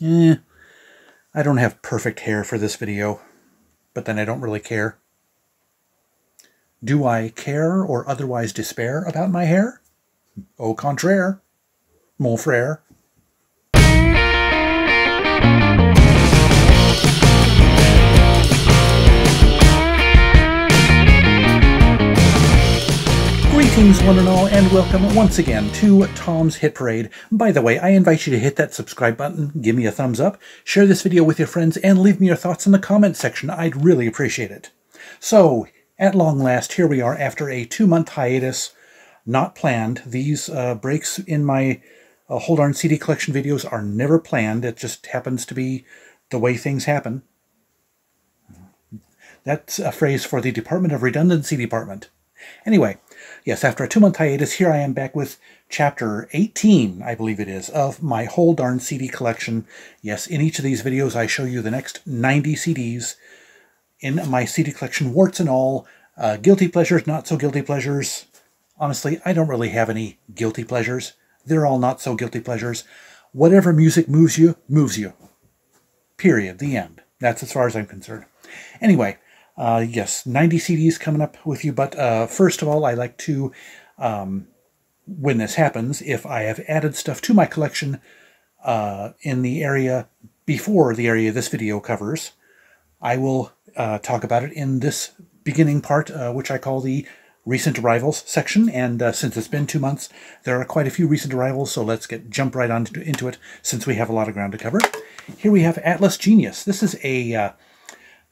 Eh, I don't have perfect hair for this video, but then I don't really care. Do I care or otherwise despair about my hair? Au contraire. Mon frère. Greetings, one and all, and welcome once again to Tom's Hit Parade. By the way, I invite you to hit that subscribe button, give me a thumbs up, share this video with your friends, and leave me your thoughts in the comments section. I'd really appreciate it. So, at long last, here we are after a two-month hiatus, not planned. These uh, breaks in my uh, Whole Darn CD collection videos are never planned. It just happens to be the way things happen. That's a phrase for the Department of Redundancy Department. Anyway, yes, after a two-month hiatus, here I am back with chapter 18, I believe it is, of my whole darn CD collection. Yes, in each of these videos, I show you the next 90 CDs in my CD collection, warts and all, uh, guilty pleasures, not so guilty pleasures. Honestly, I don't really have any guilty pleasures. They're all not so guilty pleasures. Whatever music moves you, moves you. Period. The end. That's as far as I'm concerned. Anyway, uh, yes, 90 CDs coming up with you, but uh, first of all, I like to, um, when this happens, if I have added stuff to my collection uh, in the area before the area this video covers, I will uh, talk about it in this beginning part, uh, which I call the recent arrivals section. And uh, since it's been two months, there are quite a few recent arrivals, so let's get jump right on to, into it since we have a lot of ground to cover. Here we have Atlas Genius. This is a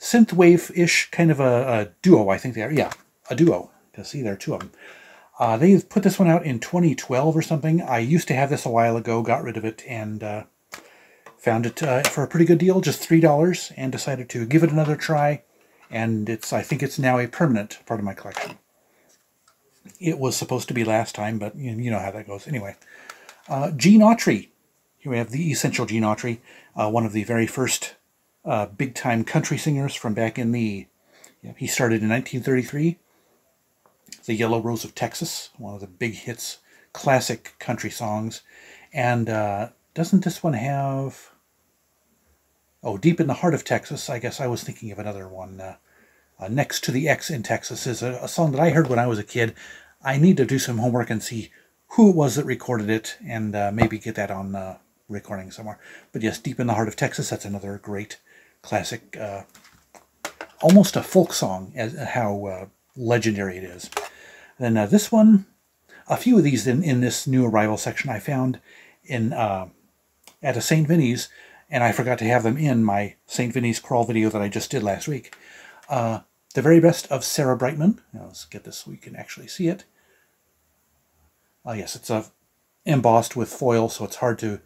synthwave-ish kind of a, a, duo, I think they are. Yeah, a duo. To see, there are two of them. Uh, they put this one out in 2012 or something. I used to have this a while ago, got rid of it, and uh, found it uh, for a pretty good deal, just $3, and decided to give it another try. And it's I think it's now a permanent part of my collection. It was supposed to be last time, but you, you know how that goes. Anyway, uh, Gene Autry. Here we have the essential Gene Autry, uh, one of the very first uh, big-time country singers from back in the... Yeah, he started in 1933. The Yellow Rose of Texas, one of the big hits, classic country songs. And uh, doesn't this one have... Oh, Deep in the Heart of Texas. I guess I was thinking of another one. Uh, uh, Next to the X in Texas is a, a, song that I heard when I was a kid. I need to do some homework and see who it was that recorded it and uh, maybe get that on uh, recording somewhere. But yes, Deep in the Heart of Texas, that's another great classic, uh, almost a folk song, as how uh, legendary it is. Then uh, this one, a few of these in, in this new arrival section I found in at a St. Vinny's and I forgot to have them in my St. Vinny's crawl video that I just did last week. Uh, the very best of Sarah Brightman. Let's get this so we can actually see it. Oh yes, it's a uh, embossed with foil, so it's hard to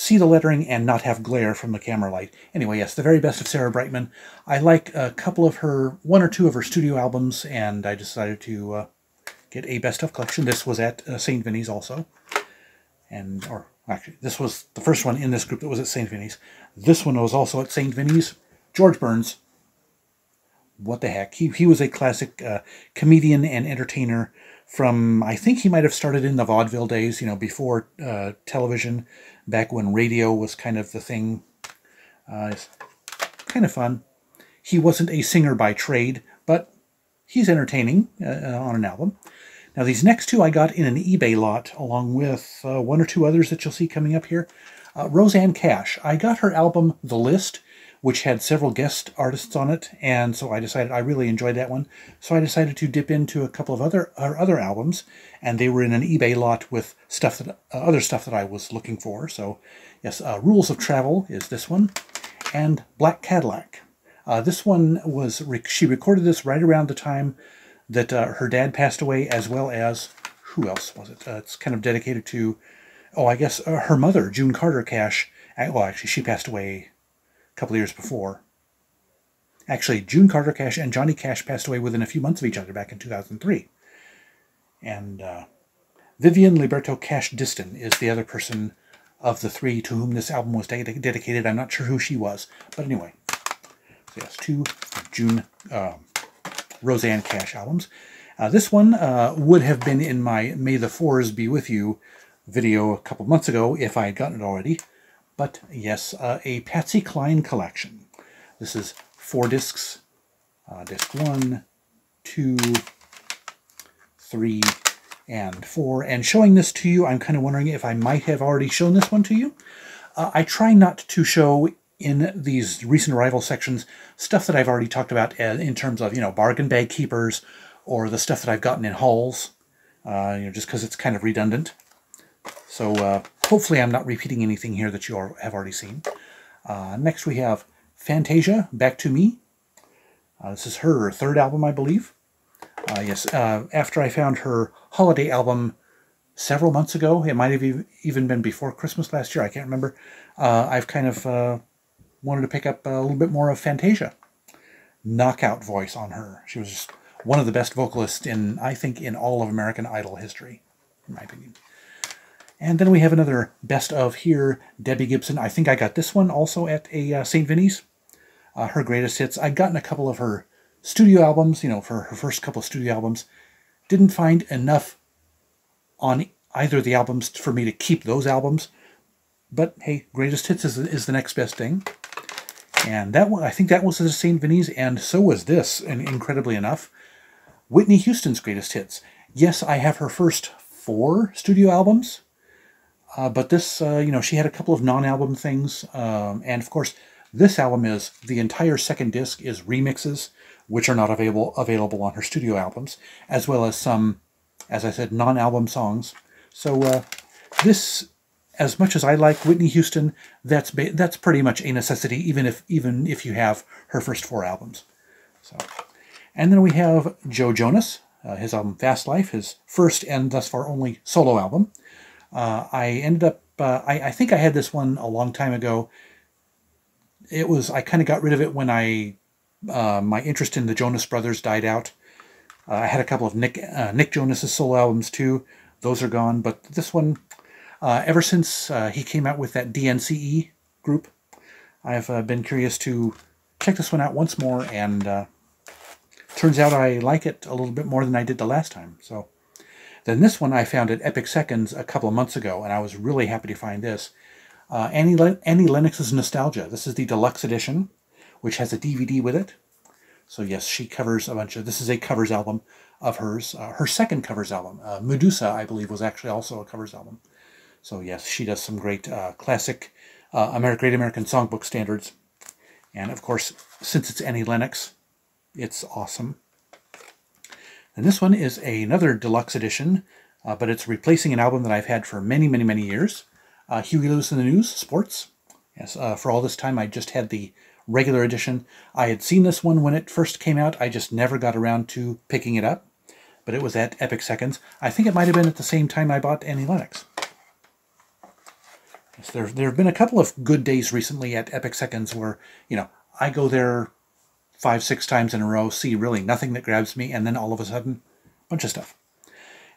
see the lettering and not have glare from the camera light. Anyway, yes, the very best of Sarah Brightman. I like a couple of her, one or two of her studio albums, and I decided to uh, get a best of collection. This was at uh, St. Vinny's also. And, or Actually, this was the first one in this group that was at St. Vinny's. This one was also at St. Vinny's. George Burns. What the heck? He, he was a classic uh, comedian and entertainer from, I think he might have started in the vaudeville days, you know, before uh, television, back when radio was kind of the thing. Uh, kind of fun. He wasn't a singer by trade, but he's entertaining uh, on an album. Now these next two I got in an eBay lot along with uh, one or two others that you'll see coming up here. Uh, Rosanne Cash. I got her album The List, which had several guest artists on it, and so I decided I really enjoyed that one. So I decided to dip into a couple of other other albums, and they were in an eBay lot with stuff that uh, other stuff that I was looking for. So yes, uh, Rules of Travel is this one, and Black Cadillac. Uh, this one was she recorded this right around the time that uh, her dad passed away, as well as who else was it? Uh, it's kind of dedicated to, oh, I guess uh, her mother, June Carter Cash. Well, actually, she passed away couple years before. Actually, June Carter Cash and Johnny Cash passed away within a few months of each other back in 2003. And uh, Vivian Liberto Cash Diston is the other person of the three to whom this album was de dedicated. I'm not sure who she was, but anyway. So yes, two June um, Rosanne Cash albums. Uh, this one uh, would have been in my May the Fours Be With You video a couple months ago if I had gotten it already, But yes, uh, a Patsy Cline collection. This is four discs. Uh, disc one, two, three, and four. And showing this to you, I'm kind of wondering if I might have already shown this one to you. Uh, I try not to show in these recent arrival sections stuff that I've already talked about uh, in terms of, you know, bargain bag keepers or the stuff that I've gotten in hauls, uh, you know, just because it's kind of redundant. So uh, hopefully I'm not repeating anything here that you have already seen. Uh, next we have Fantasia, Back to Me. Uh, this is her third album, I believe. Uh, yes, uh, after I found her holiday album several months ago, it might have even been before Christmas last year, I can't remember, uh, I've kind of uh, wanted to pick up a little bit more of Fantasia. Knockout voice on her. She was one of the best vocalists in, I think, in all of American Idol history, in my opinion. And then we have another best of here, Debbie Gibson. I think I got this one also at a uh, St. Vinny's. Uh, her greatest hits. I'd gotten a couple of her studio albums, you know, for her first couple of studio albums. Didn't find enough on either of the albums for me to keep those albums. But hey, greatest hits is, is the next best thing. And that one, I think that was the St. Vinny's, and so was this, and incredibly enough. Whitney Houston's greatest hits. Yes, I have her first four studio albums, uh, but this, uh, you know, she had a couple of non-album things, um, and of course, this album is the entire second disc is remixes, which are not available available on her studio albums, as well as some, as I said, non-album songs. So uh, this, as much as I like Whitney Houston, that's that's pretty much a necessity, even if even if you have her first four albums. So, and then we have Joe Jonas, uh, his album Fast Life, his first and thus far only solo album. Uh, I ended up, uh, I, I, think I had this one a long time ago. It was, I kind of got rid of it when I, uh, my interest in the Jonas Brothers died out. Uh, I had a couple of Nick, uh, Nick Jonas's solo albums too. Those are gone, but this one, uh, ever since he came out with that DNCE group, I've been curious to check this one out once more, and turns out I like it a little bit more than I did the last time. So. Then this one I found at Epic Seconds a couple of months ago, and I was really happy to find this. Uh, Annie, Annie Lennox's Nostalgia. This is the deluxe edition, which has a DVD with it. So yes, she covers a bunch of, this is a covers album of hers. Uh, her second covers album, uh, Medusa, I believe, was actually also a covers album. So yes, she does some great uh, classic uh, American, Great American Songbook standards. And of course, since it's Annie Lennox, it's awesome. And this one is another deluxe edition, uh, but it's replacing an album that I've had for many, many, many years. Uh, Huey Lewis and the News, Sports. Yes, uh, for all this time I just had the regular edition. I had seen this one when it first came out. I just never got around to picking it up, but it was at Epic Seconds. I think it might have been at the same time I bought Annie Lennox. Yes, there, there have been a couple of good days recently at Epic Seconds where, you know, I go there five, six times in a row, see really nothing that grabs me, and then all of a sudden, a bunch of stuff.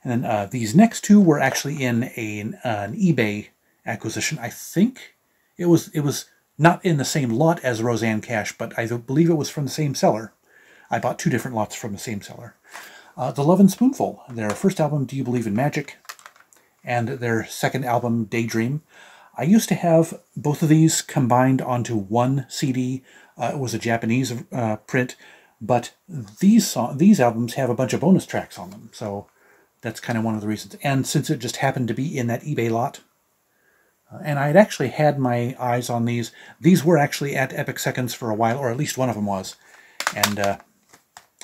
And then uh, these next two were actually in a, an eBay acquisition. I think it was it was not in the same lot as Rosanne Cash, but I believe it was from the same seller. I bought two different lots from the same seller. Uh, the Lovin' Spoonful, their first album, Do You Believe in Magic? And their second album, Daydream. I used to have both of these combined onto one CD it was a Japanese uh, print, but these song, these albums have a bunch of bonus tracks on them, so that's kind of one of the reasons. And since it just happened to be in that eBay lot, uh, and I had actually had my eyes on these. These were actually at Epic Seconds for a while, or at least one of them was, and uh,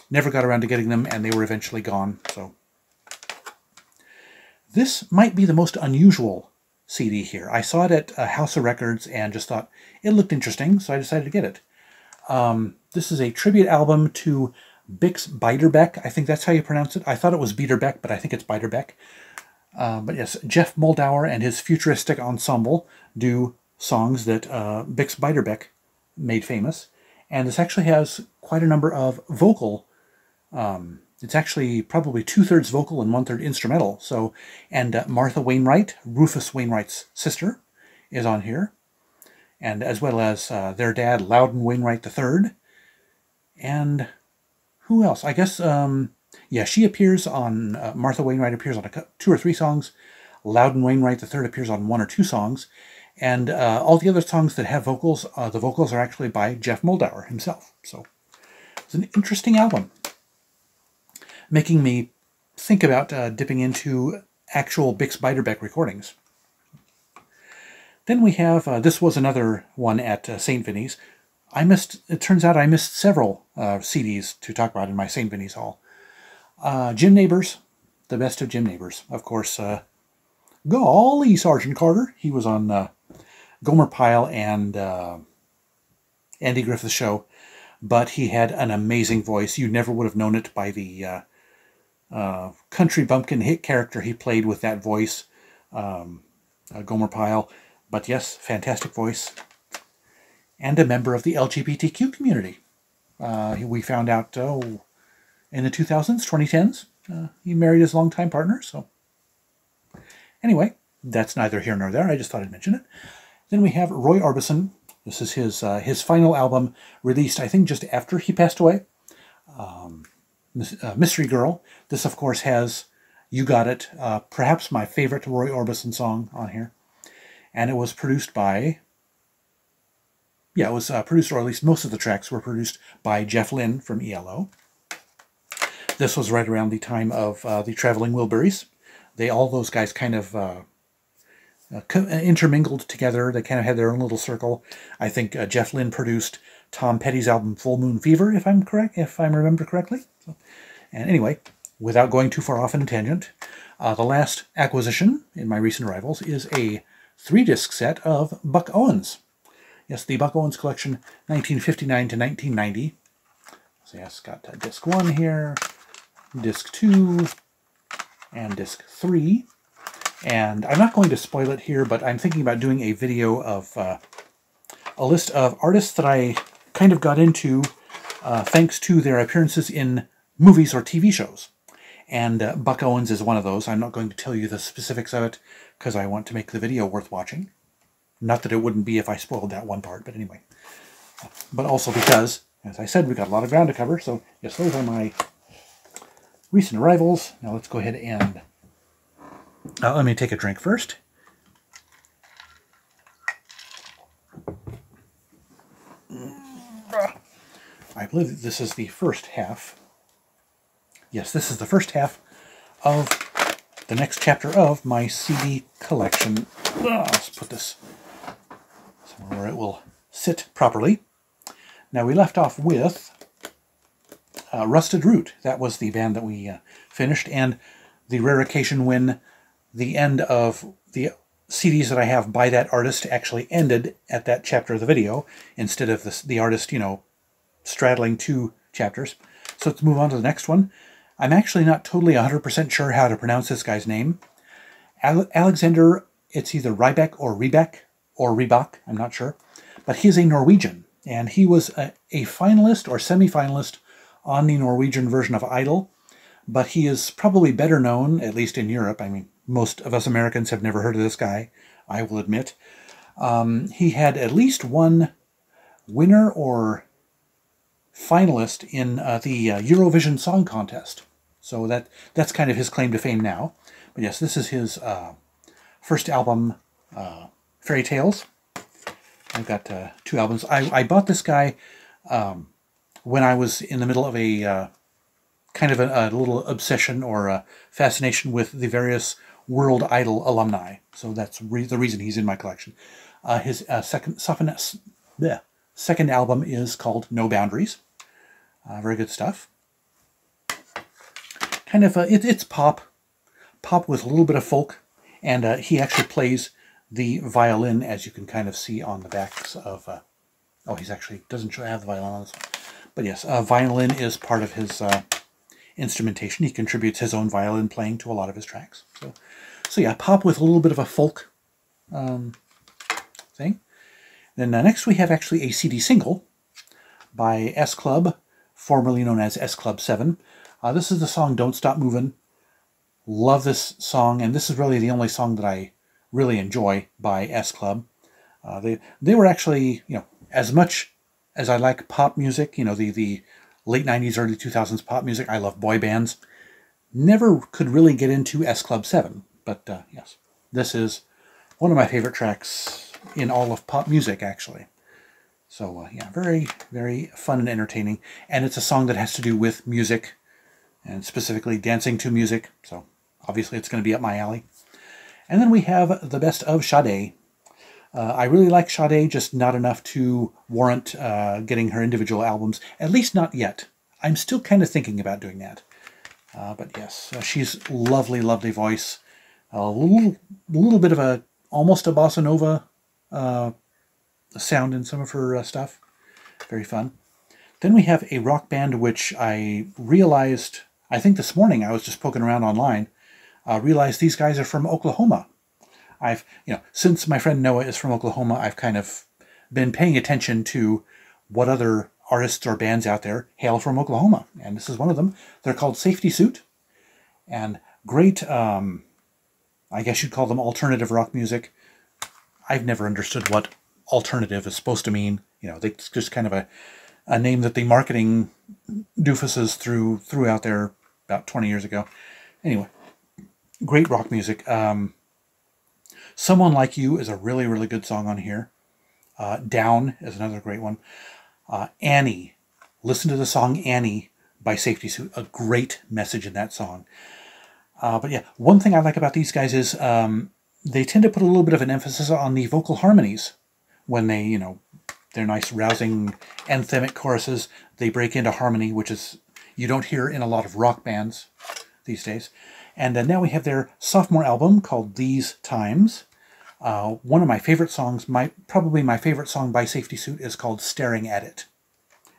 never got around to getting them, and they were eventually gone. So this might be the most unusual CD here. I saw it at uh, House of Records and just thought it looked interesting, so I decided to get it. Um, this is a tribute album to Bix Beiderbecke. I think that's how you pronounce it. I thought it was Beiderbecke, but I think it's Beiderbecke. Uh, but yes, Geoff Muldaur and his futuristic ensemble do songs that uh, Bix Beiderbecke made famous. And this actually has quite a number of vocal. Um, it's actually probably two-thirds vocal and one-third instrumental. So, and uh, Martha Wainwright, Rufus Wainwright's sister, is on here and as well as uh, their dad, Loudon Wainwright III. And who else? I guess, um, yeah, she appears on, uh, Martha Wainwright appears on a, two or three songs. Loudon Wainwright III appears on one or two songs. And uh, all the other songs that have vocals, uh, the vocals are actually by Geoff Muldaur himself. So it's an interesting album, making me think about uh, dipping into actual Bix Beiderbecke recordings. Then we have, uh, this was another one at uh, St. Vinny's. I missed, it turns out I missed several uh, CDs to talk about in my St. Vinny's Hall. Uh, Jim Nabors, the best of Jim Nabors. Of course, uh, golly, Sergeant Carter. He was on uh, Gomer Pyle and uh, Andy Griffith Show, but he had an amazing voice. You never would have known it by the uh, uh, country bumpkin hit character he played with that voice, um, uh, Gomer Pyle. But yes, fantastic voice. And a member of the LGBTQ community. Uh, we found out, oh, in the 2000s, 2010s, uh, he married his longtime partner. So, anyway, that's neither here nor there. I just thought I'd mention it. Then we have Roy Orbison. This is his uh, his final album, released I think just after he passed away. Um, uh, Mystery Girl. This, of course, has You Got It, uh, perhaps my favorite Roy Orbison song on here and it was produced by yeah, it was uh, produced, or at least most of the tracks were produced by Jeff Lynne from ELO. This was right around the time of uh, the Traveling Wilburys. They all those guys kind of uh, uh, uh intermingled together. They kind of had their own little circle. I think uh, Jeff Lynne produced Tom Petty's album Full Moon Fever, if I'm correct, if I remember correctly. So, and anyway, without going too far off in a tangent, the last acquisition in my recent arrivals is a three disc set of Buck Owens. Yes, the Buck Owens collection, 1959 to 1990. So, yes, got disc one here, disc two, and disc three. And I'm not going to spoil it here, but I'm thinking about doing a video of uh, a list of artists that I kind of got into uh, thanks to their appearances in movies or TV shows. And uh, Buck Owens is one of those. I'm not going to tell you the specifics of it because I want to make the video worth watching. Not that it wouldn't be if I spoiled that one part, but anyway. But also because, as I said, we've got a lot of ground to cover. So yes, those are my recent arrivals. Now let's go ahead and uh, let me take a drink first. I believe this is the first half. Yes, this is the first half of the next chapter of my CD collection. Oh, let's put this somewhere where it will sit properly. Now we left off with uh, Rusted Root. That was the band that we uh, finished, and the rare occasion when the end of the CDs that I have by that artist actually ended at that chapter of the video instead of the, the artist, you know, straddling two chapters. So let's move on to the next one. I'm actually not totally 100% sure how to pronounce this guy's name. Alexander, it's either Rybeck or Rebeck or Rebach, I'm not sure. But he's a Norwegian, and he was a, a finalist or semi-finalist on the Norwegian version of Idol, but he is probably better known, at least in Europe. I mean, most of us Americans have never heard of this guy, I will admit. Um, he had at least one winner or finalist in uh, the uh, Eurovision Song Contest. So that that's kind of his claim to fame now. But yes, this is his uh, first album, uh, Fairy Tales. I've got uh, two albums. I, I bought this guy um, when I was in the middle of a uh, kind of a, a, little obsession or a fascination with the various World Idol alumni. So that's re the reason he's in my collection. Uh, his uh, second, second album is called No Boundaries. very good stuff kind of a, it, it's pop, pop with a little bit of folk, and uh, he actually plays the violin, as you can kind of see on the backs of. Uh, oh, he's actually doesn't have the violin on this one, but yes, uh, violin is part of his uh, instrumentation. He contributes his own violin playing to a lot of his tracks. So, so yeah, pop with a little bit of a folk um, thing. Then uh, next we have actually a CD single by S Club, formerly known as S Club 7. Uh, this is the song Don't Stop Moving. Love this song, and this is really the only song that I really enjoy by S Club. Uh, they they were actually, you know, as much as I like pop music, you know, the, the late 90s, early 2000s pop music, I love boy bands. Never could really get into S Club 7, but uh, yes, this is one of my favorite tracks in all of pop music, actually. So uh, yeah, very, very fun and entertaining. And it's a song that has to do with music, and specifically dancing to music. So obviously it's going to be up my alley. And then we have the best of Sade. Uh, I really like Sade, just not enough to warrant uh, getting her individual albums, at least not yet. I'm still kind of thinking about doing that. Uh, but yes, uh, she's lovely, lovely voice. A little, little bit of a, almost a bossa nova uh, sound in some of her uh, stuff. Very fun. Then we have a rock band which I realized, I think this morning, I was just poking around online, uh, realized these guys are from Oklahoma. I've, you know, since my friend Noah is from Oklahoma, I've kind of been paying attention to what other artists or bands out there hail from Oklahoma. And this is one of them. They're called Safety Suit. And great, um, I guess you'd call them alternative rock music. I've never understood what alternative is supposed to mean. You know, it's just kind of a, a name that the marketing doofuses threw, threw out there about 20 years ago. Anyway, great rock music. Um, Someone Like You is a really, really good song on here. Uh, Down is another great one. Uh, Annie. Listen to the song Annie by Safety Suit. A great message in that song. Uh, but yeah, one thing I like about these guys is um, they tend to put a little bit of an emphasis on the vocal harmonies when they, you know, they're nice, rousing, anthemic choruses. They break into harmony, which is you don't hear in a lot of rock bands these days. And uh, now we have their sophomore album called These Times. Uh, one of my favorite songs, my probably my favorite song by Safety Suit, is called Staring at It.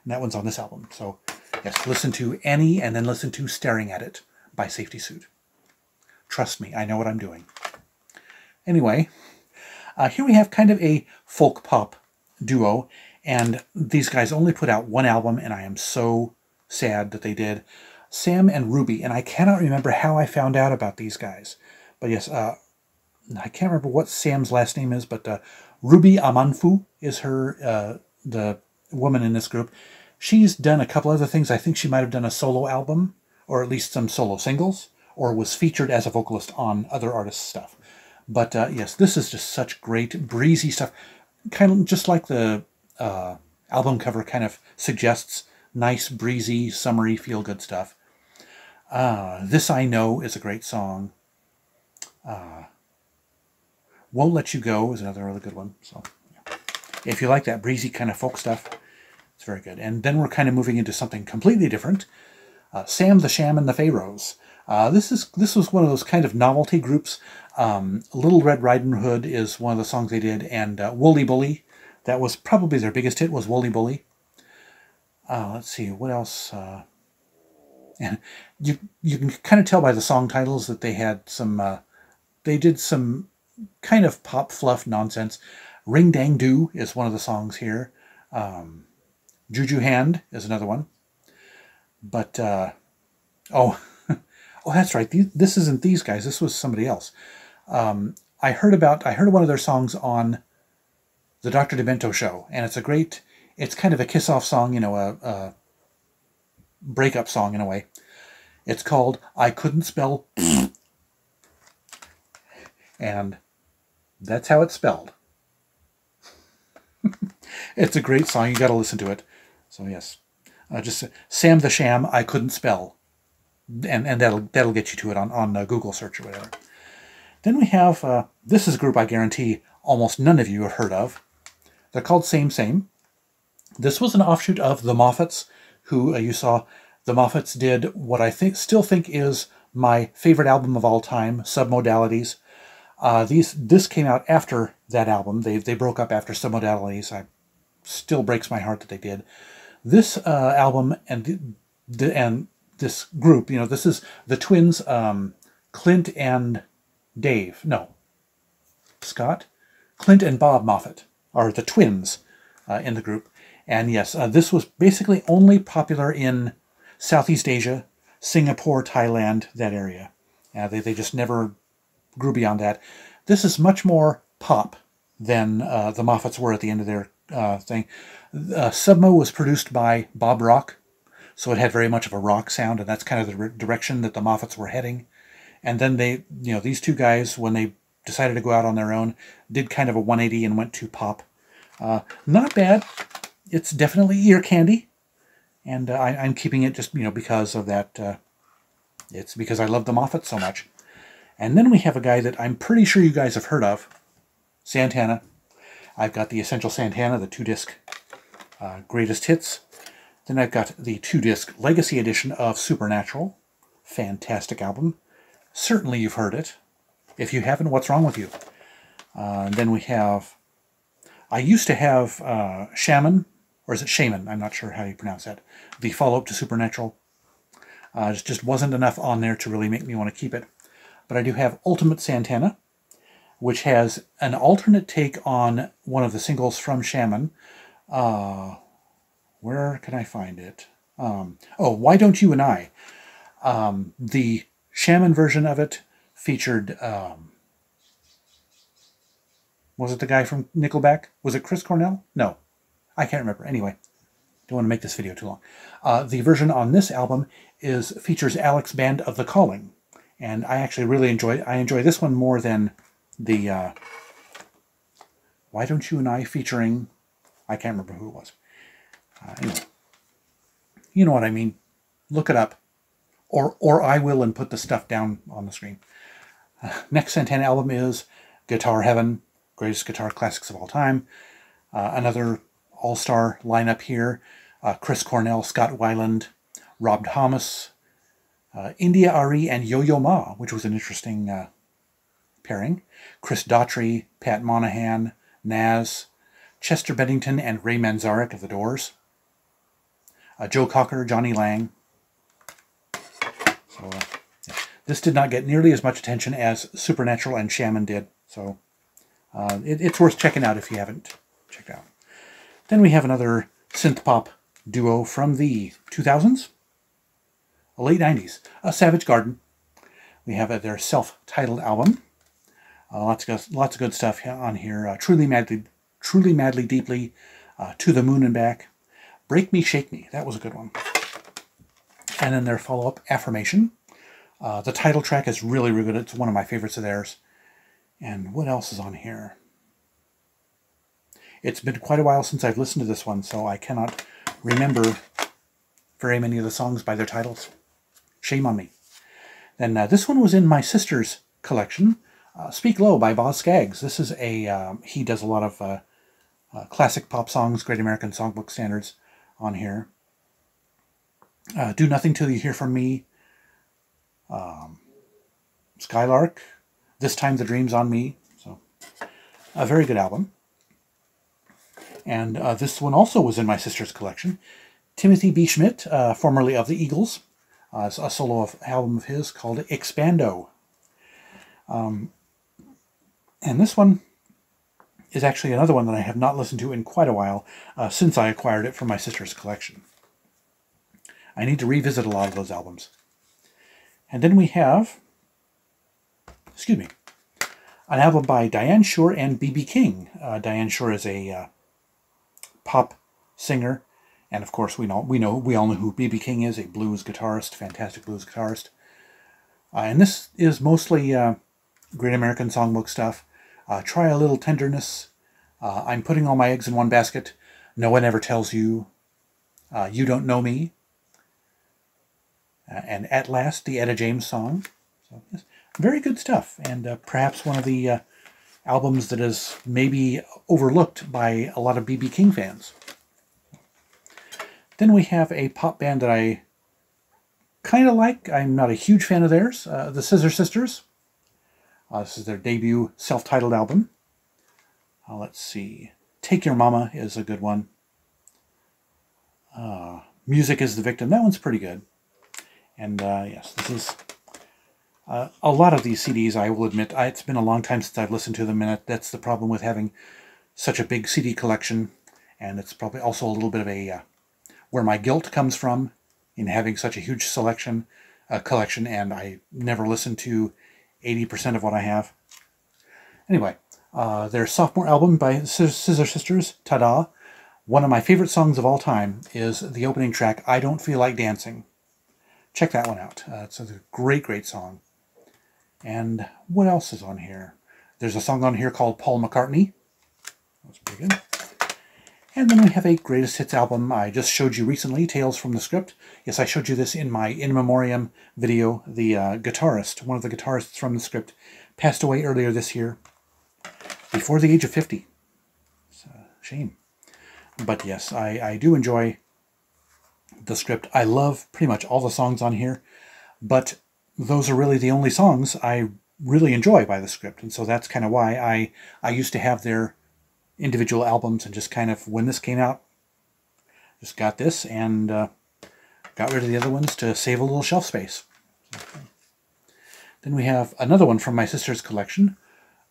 And that one's on this album. So, yes, listen to Annie and then listen to Staring at It by Safety Suit. Trust me, I know what I'm doing. Anyway, uh, here we have kind of a folk pop duo, and these guys only put out one album, and I am so sad that they did. Sam and Ruby, and I cannot remember how I found out about these guys. But yes, uh, I can't remember what Sam's last name is, but uh, Ruby Amanfu is her, uh, the woman in this group. She's done a couple other things. I think she might have done a solo album, or at least some solo singles, or was featured as a vocalist on other artists' stuff. But uh, yes, this is just such great, breezy stuff. Kind of just like the uh, album cover kind of suggests nice, breezy, summery, feel good stuff. Uh, this I Know is a great song. Uh, won't Let You Go is another really good one. So, yeah. if you like that breezy kind of folk stuff, it's very good. And then we're kind of moving into something completely different. Uh, Sam the Sham and the Pharaohs. Uh, this is this was one of those kind of novelty groups. Um, Little Red Riding Hood is one of the songs they did, and uh, Wooly Bully, that was probably their biggest hit, was Wooly Bully. Uh, let's see, what else? Uh, and you you can kind of tell by the song titles that they had some, uh, they did some kind of pop fluff nonsense. Ring Dang Do is one of the songs here. Um, Juju Hand is another one. But, uh, oh, oh, that's right. This isn't these guys. This was somebody else. Um, I heard about, I heard one of their songs on the Dr. Demento show, and it's a great, it's kind of a kiss off song, you know, a, a breakup song in a way. It's called I Couldn't Spell, and that's how it's spelled. it's a great song. You got to listen to it. So yes, uh, just Sam the Sham. I couldn't spell, and and that'll that'll get you to it on on uh, Google search or whatever. Then we have uh, this is a group I guarantee almost none of you have heard of. They're called Same Same. This was an offshoot of the Moffatts, who uh, you saw. The Moffatts did what I think still think is my favorite album of all time, Submodalities. Uh, these this came out after that album. They they broke up after Submodalities. I still breaks my heart that they did. This uh, album and the, the, and this group, you know, this is the twins, um, Clint and Dave. No, Scott, Clint and Bob Moffatt are the twins uh, in the group. And yes, uh, this was basically only popular in Southeast Asia, Singapore, Thailand, that area. Uh, they, they just never grew beyond that. This is much more pop than uh, the Moffatts were at the end of their uh, thing. Uh, Submo was produced by Bob Rock, so it had very much of a rock sound, and that's kind of the direction that the Moffatts were heading. And then they, you know, these two guys, when they decided to go out on their own, did kind of a 180 and went to pop. Uh, not bad. It's definitely ear candy, and uh, I, am keeping it just you know because of that. Uh, it's because I love the Moffatt so much. And then we have a guy that I'm pretty sure you guys have heard of, Santana. I've got the Essential Santana, the two-disc uh, greatest hits. Then I've got the two-disc Legacy Edition of Supernatural. Fantastic album. Certainly you've heard it. If you haven't, what's wrong with you? Uh, then we have, I used to have uh, Shaman, or is it Shaman? I'm not sure how you pronounce that. The follow-up to Supernatural. Uh, it just wasn't enough on there to really make me want to keep it. But I do have Ultimate Santana, which has an alternate take on one of the singles from Shaman. Uh, where can I find it? Um, oh, Why Don't You and I? Um, the Shaman version of it featured. Um, was it the guy from Nickelback? Was it Chris Cornell? No, I can't remember. Anyway, don't want to make this video too long. Uh, the version on this album is features Alex Band of the Calling, and I actually really enjoy. I enjoy this one more than the. Uh, Why don't you and I featuring? I can't remember who it was. Uh, anyway, you know what I mean. Look it up, or or I will and put the stuff down on the screen. Next Santana album is Guitar Heaven, greatest guitar classics of all time. Uh, another all-star lineup here: uh, Chris Cornell, Scott Weiland, Rob Thomas, uh, India.Arie, and Yo-Yo Ma, which was an interesting uh, pairing. Chris Daughtry, Pat Monahan, Nas, Chester Bennington, and Ray Manzarek of The Doors. Uh, Joe Cocker, Jonny Lang. So, uh. This did not get nearly as much attention as Supernatural and Shaman did. So uh, it, it's worth checking out if you haven't checked out. Then we have another synth pop duo from the 2000s, late 90s, a Savage Garden. We have their self-titled album. Uh, lots of lots of good stuff on here. Uh, truly madly, truly madly deeply, uh, to the moon and back. Break me, shake me. That was a good one. And then their follow-up, affirmation. Uh, the title track is really, really good. It's one of my favorites of theirs. And what else is on here? It's been quite a while since I've listened to this one, so I cannot remember very many of the songs by their titles. Shame on me. Then uh, this one was in my sister's collection. Uh, Speak Low by Boz Scaggs. This is a, um, he does a lot of uh, uh, classic pop songs, Great American Songbook standards on here. Uh, Do Nothing Till You Hear From Me. Um, Skylark. This Time the Dream's on Me. So, a very good album. And uh, this one also was in my sister's collection. Timothy B. Schmit, uh, formerly of the Eagles, uh, a solo of, album of his called Expando. Um, and this one is actually another one that I have not listened to in quite a while uh, since I acquired it from my sister's collection. I need to revisit a lot of those albums. And then we have, excuse me, an album by Diane Schuur and B.B. King. Uh, Diane Schuur is a uh, pop singer, and of course we know we know we all know who B.B. King is, a blues guitarist, fantastic blues guitarist. Uh, and this is mostly uh, Great American Songbook stuff. Uh, try a little tenderness. Uh, I'm putting all my eggs in one basket. No one ever tells you. Uh, you don't know me. Uh, and at last, the Etta James song. So, yes, very good stuff, and perhaps one of the albums that is maybe overlooked by a lot of B.B. King fans. Then we have a pop band that I kind of like. I'm not a huge fan of theirs, the Scissor Sisters. Uh, this is their debut self-titled album. Uh, let's see. Take Your Mama is a good one. Uh, Music is the Victim. That one's pretty good. And uh, yes, this is uh, a lot of these CDs, I will admit, I, it's been a long time since I've listened to them, and that's the problem with having such a big CD collection. And it's probably also a little bit of a uh, where my guilt comes from in having such a huge selection uh, collection, and I never listen to 80% of what I have. Anyway, uh, their sophomore album by Scissor Sisters, Ta-Da. One of my favorite songs of all time is the opening track, I Don't Feel Like Dancing. Check that one out. Uh, it's a great, great song. And what else is on here? There's a song on here called Paul McCartney. That's pretty good. And then we have a greatest hits album I just showed you recently, Tales from the Script. Yes, I showed you this in my In Memoriam video. The uh, guitarist, one of the guitarists from the script, passed away earlier this year before the age of 50. It's a shame. But yes, I, I do enjoy the script. I love pretty much all the songs on here, but those are really the only songs I really enjoy by the script. And so that's kind of why I, I used to have their individual albums and just kind of, when this came out, just got this and uh, got rid of the other ones to save a little shelf space. Then we have another one from my sister's collection,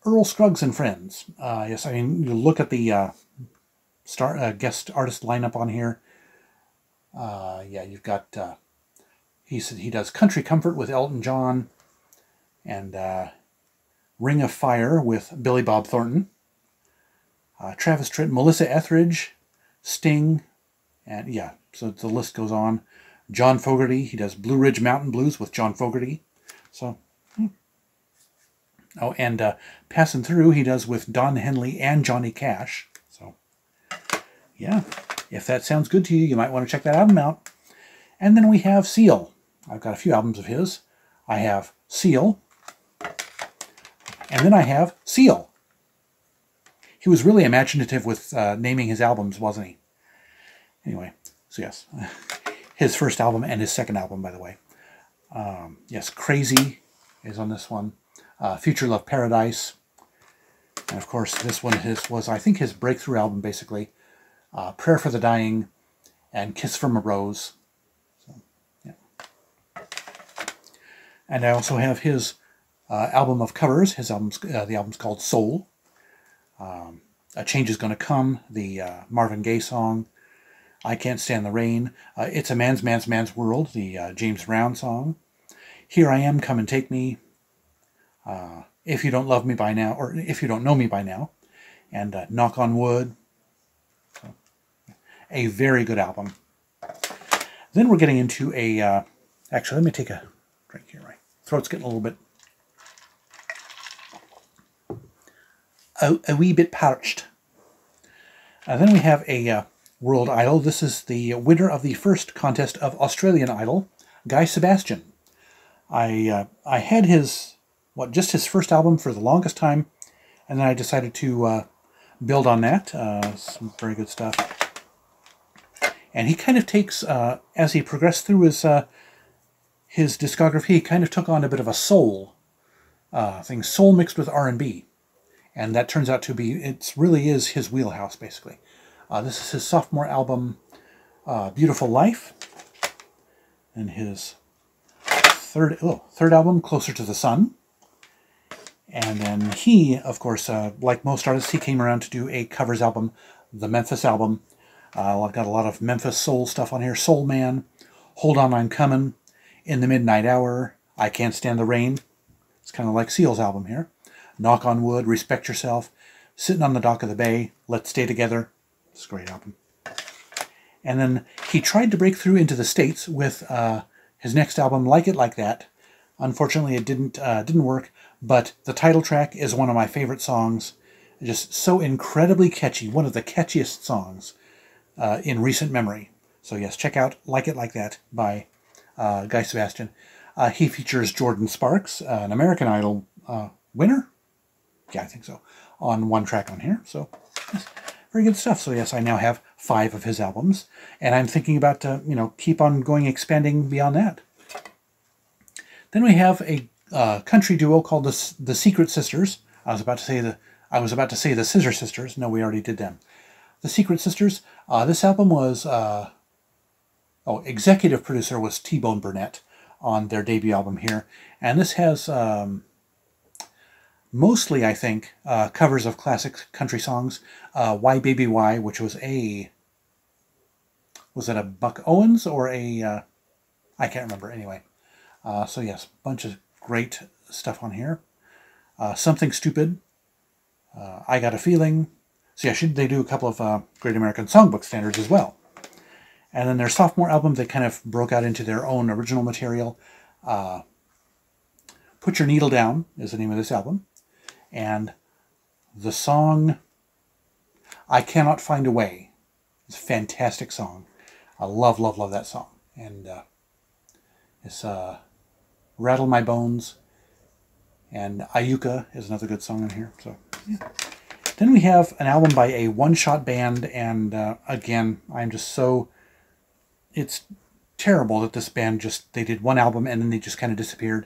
Earl Scruggs and Friends. Uh, yes, I mean, you look at the uh, star uh, guest artist lineup on here. Uh, yeah, you've got he he does Country Comfort with Elton John, and uh, Ring of Fire with Billy Bob Thornton. Uh, Travis Tritt, Melissa Etheridge, Sting, and yeah, so the list goes on. John Fogerty, he does Blue Ridge Mountain Blues with John Fogerty. So, hmm. oh, and uh, passing through, he does with Don Henley and Johnny Cash. So, yeah, if that sounds good to you, you might want to check that album out. And then we have Seal. I've got a few albums of his. I have Seal, and then I have Seal he was really imaginative with uh, naming his albums, wasn't he? Anyway, so yes, his first album and his second album, by the way. Um, yes, Crazy is on this one. Uh, Future Love Paradise. And of course, this one his, was, I think, his breakthrough album, basically. Uh, Prayer for the Dying and Kiss from a Rose. So, yeah. And I also have his uh, album of covers. His album's, uh, the album's called Soul. Um, a Change is Gonna Come, the uh, Marvin Gaye song. I Can't Stand the Rain. Uh, it's a Man's Man's Man's World, the uh, James Brown song. Here I Am, Come and Take Me. Uh, if You Don't Love Me by Now, or If You Don't Know Me by Now. And Knock on Wood. A very good album. Then we're getting into a. Actually, let me take a drink here. My throat's getting a little bit a, a wee bit parched. Uh, then we have a uh, World Idol. This is the winner of the first contest of Australian Idol, Guy Sebastian. I uh, I had his what just his first album for the longest time, and then I decided to uh, build on that. Uh, some very good stuff. And he kind of takes uh, as he progressed through his his discography, kind of took on a bit of a soul thing, soul mixed with R and B and that turns out to be it really is his wheelhouse basically. Uh, this is his sophomore album, uh, Beautiful Life, and his third oh, third album, Closer to the Sun. And then he, of course, uh, like most artists, he came around to do a covers album, the Memphis album. Uh, I've got a lot of Memphis soul stuff on here. Soul Man, Hold On I'm Coming, In the Midnight Hour, I Can't Stand the Rain. It's kind of like Seal's album here. Knock on Wood, Respect Yourself, Sitting on the Dock of the Bay, Let's Stay Together. It's a great album. And then he tried to break through into the States with uh, his next album, Like It Like That. Unfortunately, it didn't uh, didn't work, but the title track is one of my favorite songs. Just so incredibly catchy, one of the catchiest songs uh, in recent memory. So yes, check out Like It Like That by uh, Guy Sebastian. Uh, he features Jordin Sparks, uh, an American Idol uh, winner, yeah, I think so, on one track on here. So yes, very good stuff. So yes, I now have five of his albums, and I'm thinking about, uh, you know, keep on going, expanding beyond that. Then we have a uh, country duo called the, the Secret Sisters. I was about to say the I was about to say the Scissor Sisters. No, we already did them. The Secret Sisters. Uh, this album was uh, oh, executive producer was T Bone Burnett on their debut album here, and this has um, mostly, I think, uh, covers of classic country songs. Uh, Why Baby Why, which was a was it a Buck Owens or a uh, I can't remember. Anyway, uh, so yes, bunch of great stuff on here. Uh, Something Stupid. Uh, I Got a Feeling. So yeah, should they do a couple of Great American Songbook standards as well. And then their sophomore album, they kind of broke out into their own original material. Uh, Put Your Needle Down is the name of this album and the song I Cannot Find a Way. It's a fantastic song. I love, love, love that song. And uh, it's uh, Rattle My Bones. And Iuka is another good song in here. So, yeah. Then we have an album by a one-shot band, and uh, again, I'm just so... It's terrible that this band just... They did one album, and then they just kind of disappeared.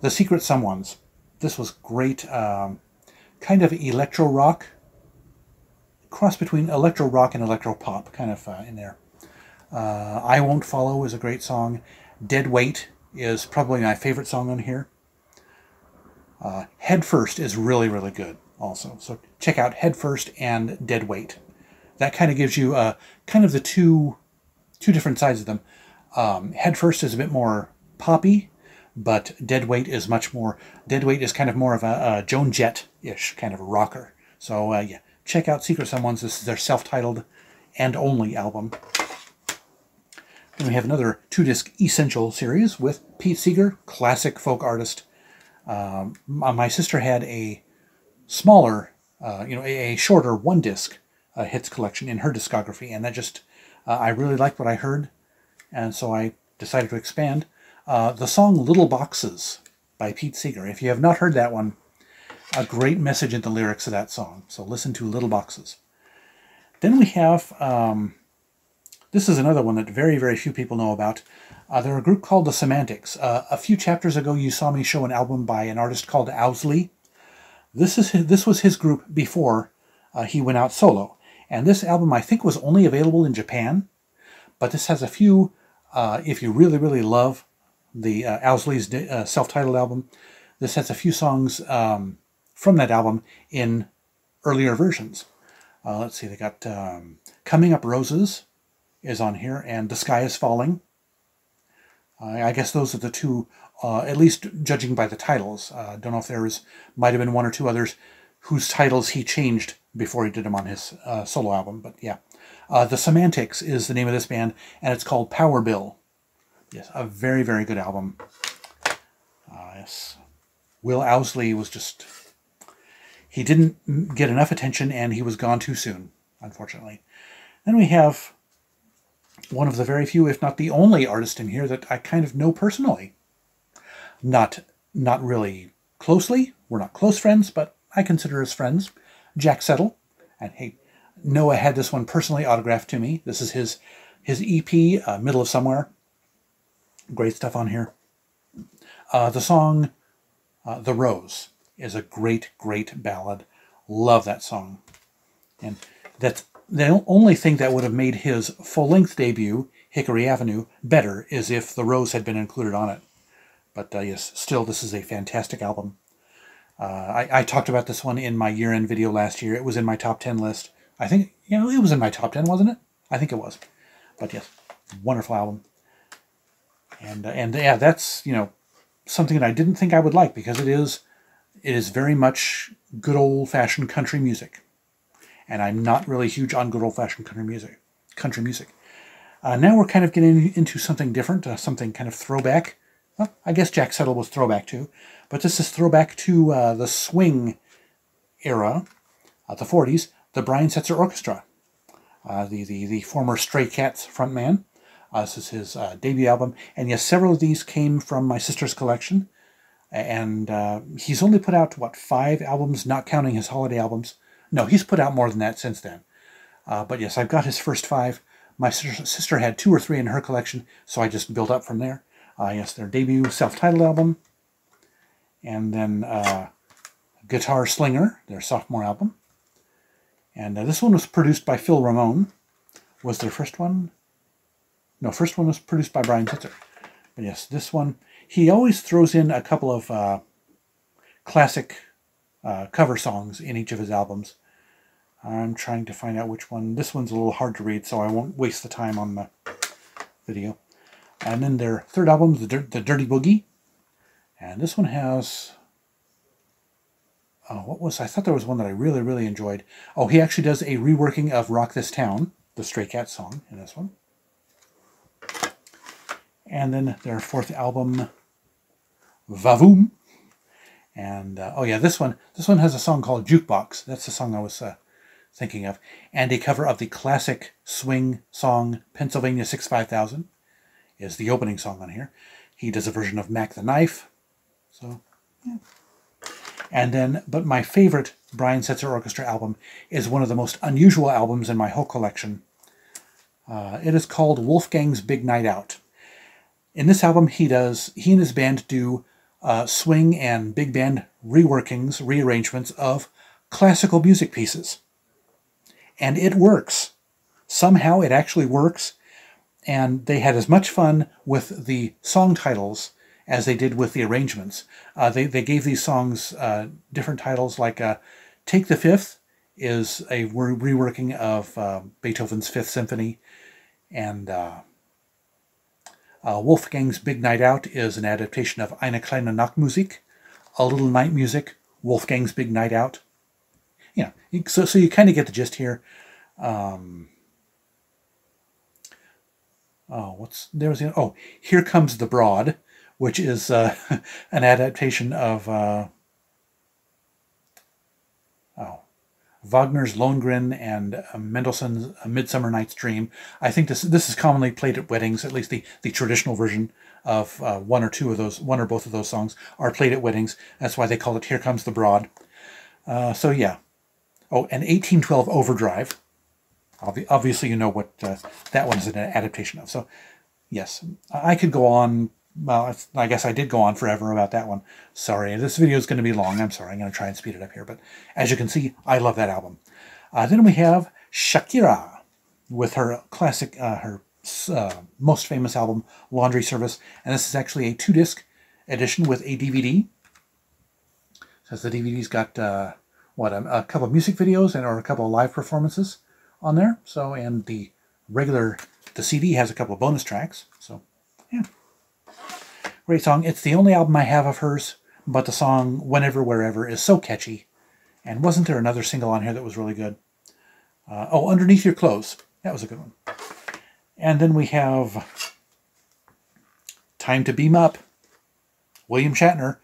The Secret Someones. This was great. Um, kind of electro rock. Cross between electro rock and electro pop, kind of uh, in there. Uh, I Won't Follow is a great song. Dead Weight is probably my favorite song on here. Uh, Head First is really, really good also. So check out Head First and Dead Weight. That kind of gives you uh, kind of the two two different sides of them. Um, Head First is a bit more poppy, but Dead Weight is much more. Dead Weight is kind of more of a, a Joan Jett-ish kind of a rocker. So uh, yeah, check out Secret Someones. This is their self-titled and only album. Then we have another two-disc Essential series with Pete Seeger, classic folk artist. Um, my sister had a smaller, uh, you know, a, a shorter one-disc uh, hits collection in her discography, and that just, uh, I really liked what I heard, and so I decided to expand. Uh, the song Little Boxes by Pete Seeger. If you have not heard that one, a great message in the lyrics of that song. So listen to Little Boxes. Then we have, um, this is another one that very, very few people know about. Uh, they're a group called The Semantics. Uh, a few chapters ago, you saw me show an album by an artist called Owsley. This is his, this was his group before uh, he went out solo. And this album, I think, was only available in Japan. But this has a few, uh, if you really, really love the uh, Owsley's uh, self-titled album, this has a few songs um, from that album in earlier versions. Uh, let's see, they got um, Coming Up Roses is on here, and The Sky is Falling. I guess those are the two uh, at least judging by the titles. Uh, don't know if there was, might have been one or two others whose titles he changed before he did them on his uh, solo album, but yeah. Uh, the Semantics is the name of this band, and it's called Power Bill. Yes, a very, very good album. Uh, yes. Will Owsley was just, he didn't get enough attention and he was gone too soon, unfortunately. Then we have one of the very few, if not the only artist in here that I kind of know personally not not really closely. We're not close friends, but I consider us friends. Jack Settle, and hey, Noah had this one personally autographed to me. This is his his EP, uh, Middle of Somewhere. Great stuff on here. Uh, the song uh, "The Rose" is a great, great ballad. Love that song, and that's the only thing that would have made his full-length debut, Hickory Avenue, better is if "The Rose" had been included on it. But uh, yes, still, this is a fantastic album. Uh, I, I, talked about this one in my year-end video last year. It was in my top 10 list. I think, you know, it was in my top 10, wasn't it? I think it was. But yes, wonderful album. And, uh, and yeah, that's, you know, something that I didn't think I would like because it is, it is very much good old-fashioned country music. And I'm not really huge on good old-fashioned country music. Country music. Uh, now we're kind of getting into something different, uh, something kind of throwback. Well, I guess Jack Settle was throwback too, but this is throwback to uh, the swing era, uh, the 40s, the Brian Setzer Orchestra, uh, the, the, the former Stray Cats frontman. Uh, this is his uh, debut album, and yes, several of these came from my sister's collection, and uh, he's only put out, what, five albums, not counting his holiday albums. No, he's put out more than that since then. but yes, I've got his first five. My sister had two or three in her collection, so I just built up from there. Uh, yes, their debut self-titled album. And then uh, Guitar Slinger, their sophomore album. And uh, this one was produced by Phil Ramone. Was their first one? No, first one was produced by Brian Setzer. But yes, this one, he always throws in a couple of uh, classic uh, cover songs in each of his albums. I'm trying to find out which one. This one's a little hard to read, so I won't waste the time on the video. And then their third album, The, the Dirty Boogie. And this one has... Oh, what was... I thought there was one that I really, really enjoyed. Oh, he actually does a reworking of Rock This Town, the Stray Cats song in this one. And then their fourth album, Vavoom. And uh, oh yeah, this one this one has a song called Jukebox. That's the song I was uh, thinking of, and a cover of the classic swing song Pennsylvania Six Five Thousand is the opening song on here. He does a version of Mac the Knife. So yeah. And then, but my favorite Brian Setzer Orchestra album is one of the most unusual albums in my whole collection. Uh, it is called Wolfgang's Big Night Out. In this album, he does he and his band do uh, swing and big band reworkings, rearrangements of classical music pieces. And it works. Somehow it actually works. And they had as much fun with the song titles as they did with the arrangements. Uh, they, they gave these songs uh, different titles, like uh, Take the Fifth is a re- reworking of uh, Beethoven's Fifth Symphony, and uh, uh, Wolfgang's Big Night Out is an adaptation of Eine kleine Nachtmusik, A Little Night Music, Wolfgang's Big Night Out. Yeah, so, so you kind of get the gist here. Um, oh, what's there was oh, here comes the Broad, which is uh, an adaptation of uh, oh Wagner's Lohengrin and uh, Mendelssohn's Midsummer Night's Dream. I think this this is commonly played at weddings. At least the the traditional version of uh, one or two of those, one or both of those songs are played at weddings. That's why they call it "Here Comes the Broad." Uh, so yeah. Oh, and 1812 Overdrive. Obviously, you know what uh, that one is an adaptation of. So, yes, I could go on well, I guess I did go on forever about that one. Sorry, this video is going to be long. I'm sorry. I'm going to try and speed it up here. But as you can see, I love that album. Uh, then we have Shakira with her classic, uh, her uh, most famous album, Laundry Service. And this is actually a two disc edition with a DVD. Says the DVD's got, uh, what, a, a couple of music videos and or a couple of live performances on there. So, and the regular, the CD has a couple of bonus tracks. So, yeah. Great song. It's the only album I have of hers, but the song Whenever, Wherever is so catchy. And wasn't there another single on here that was really good? Uh, oh, Underneath Your Clothes. That was a good one. And then we have Time to Beam Up, William Shatner.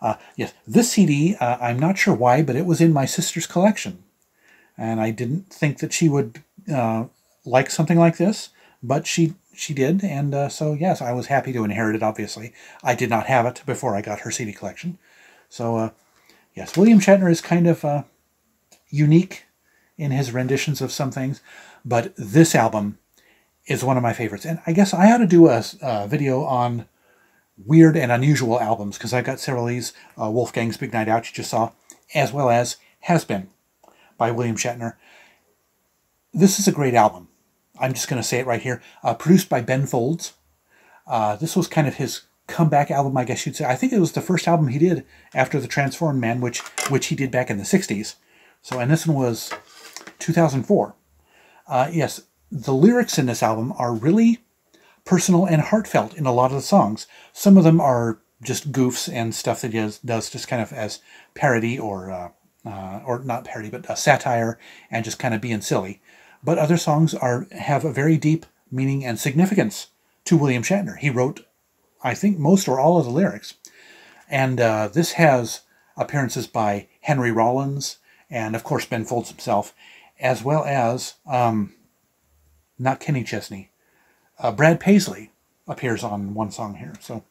Uh, yes, this CD, uh, I'm not sure why, but it was in my sister's collection. And I didn't think that she would uh, like something like this, but she she did, and uh, so yes, I was happy to inherit it. Obviously, I did not have it before I got her CD collection. So uh, yes, William Shatner is kind of uh, unique in his renditions of some things, but this album is one of my favorites. And I guess I ought to do a, a video on weird and unusual albums because I've got several of these. Uh, Wolfgang's Big Night Out you just saw, as well as Has Been by William Shatner. This is a great album. I'm just going to say it right here. Uh, produced by Ben Folds. Uh, this was kind of his comeback album, I guess you'd say. I think it was the first album he did after The Transformed Man, which which he did back in the 60s. So, and this one was 2004. Uh, yes, the lyrics in this album are really personal and heartfelt in a lot of the songs. Some of them are just goofs and stuff that he does, does just kind of as parody or, uh, uh, or not parody, but a satire and just kind of being silly but other songs are have a very deep meaning and significance to William Shatner. He wrote, I think, most or all of the lyrics. And uh, this has appearances by Henry Rollins and, of course, Ben Folds himself, as well as, um, not Kenny Chesney, uh, Brad Paisley appears on one song here. So,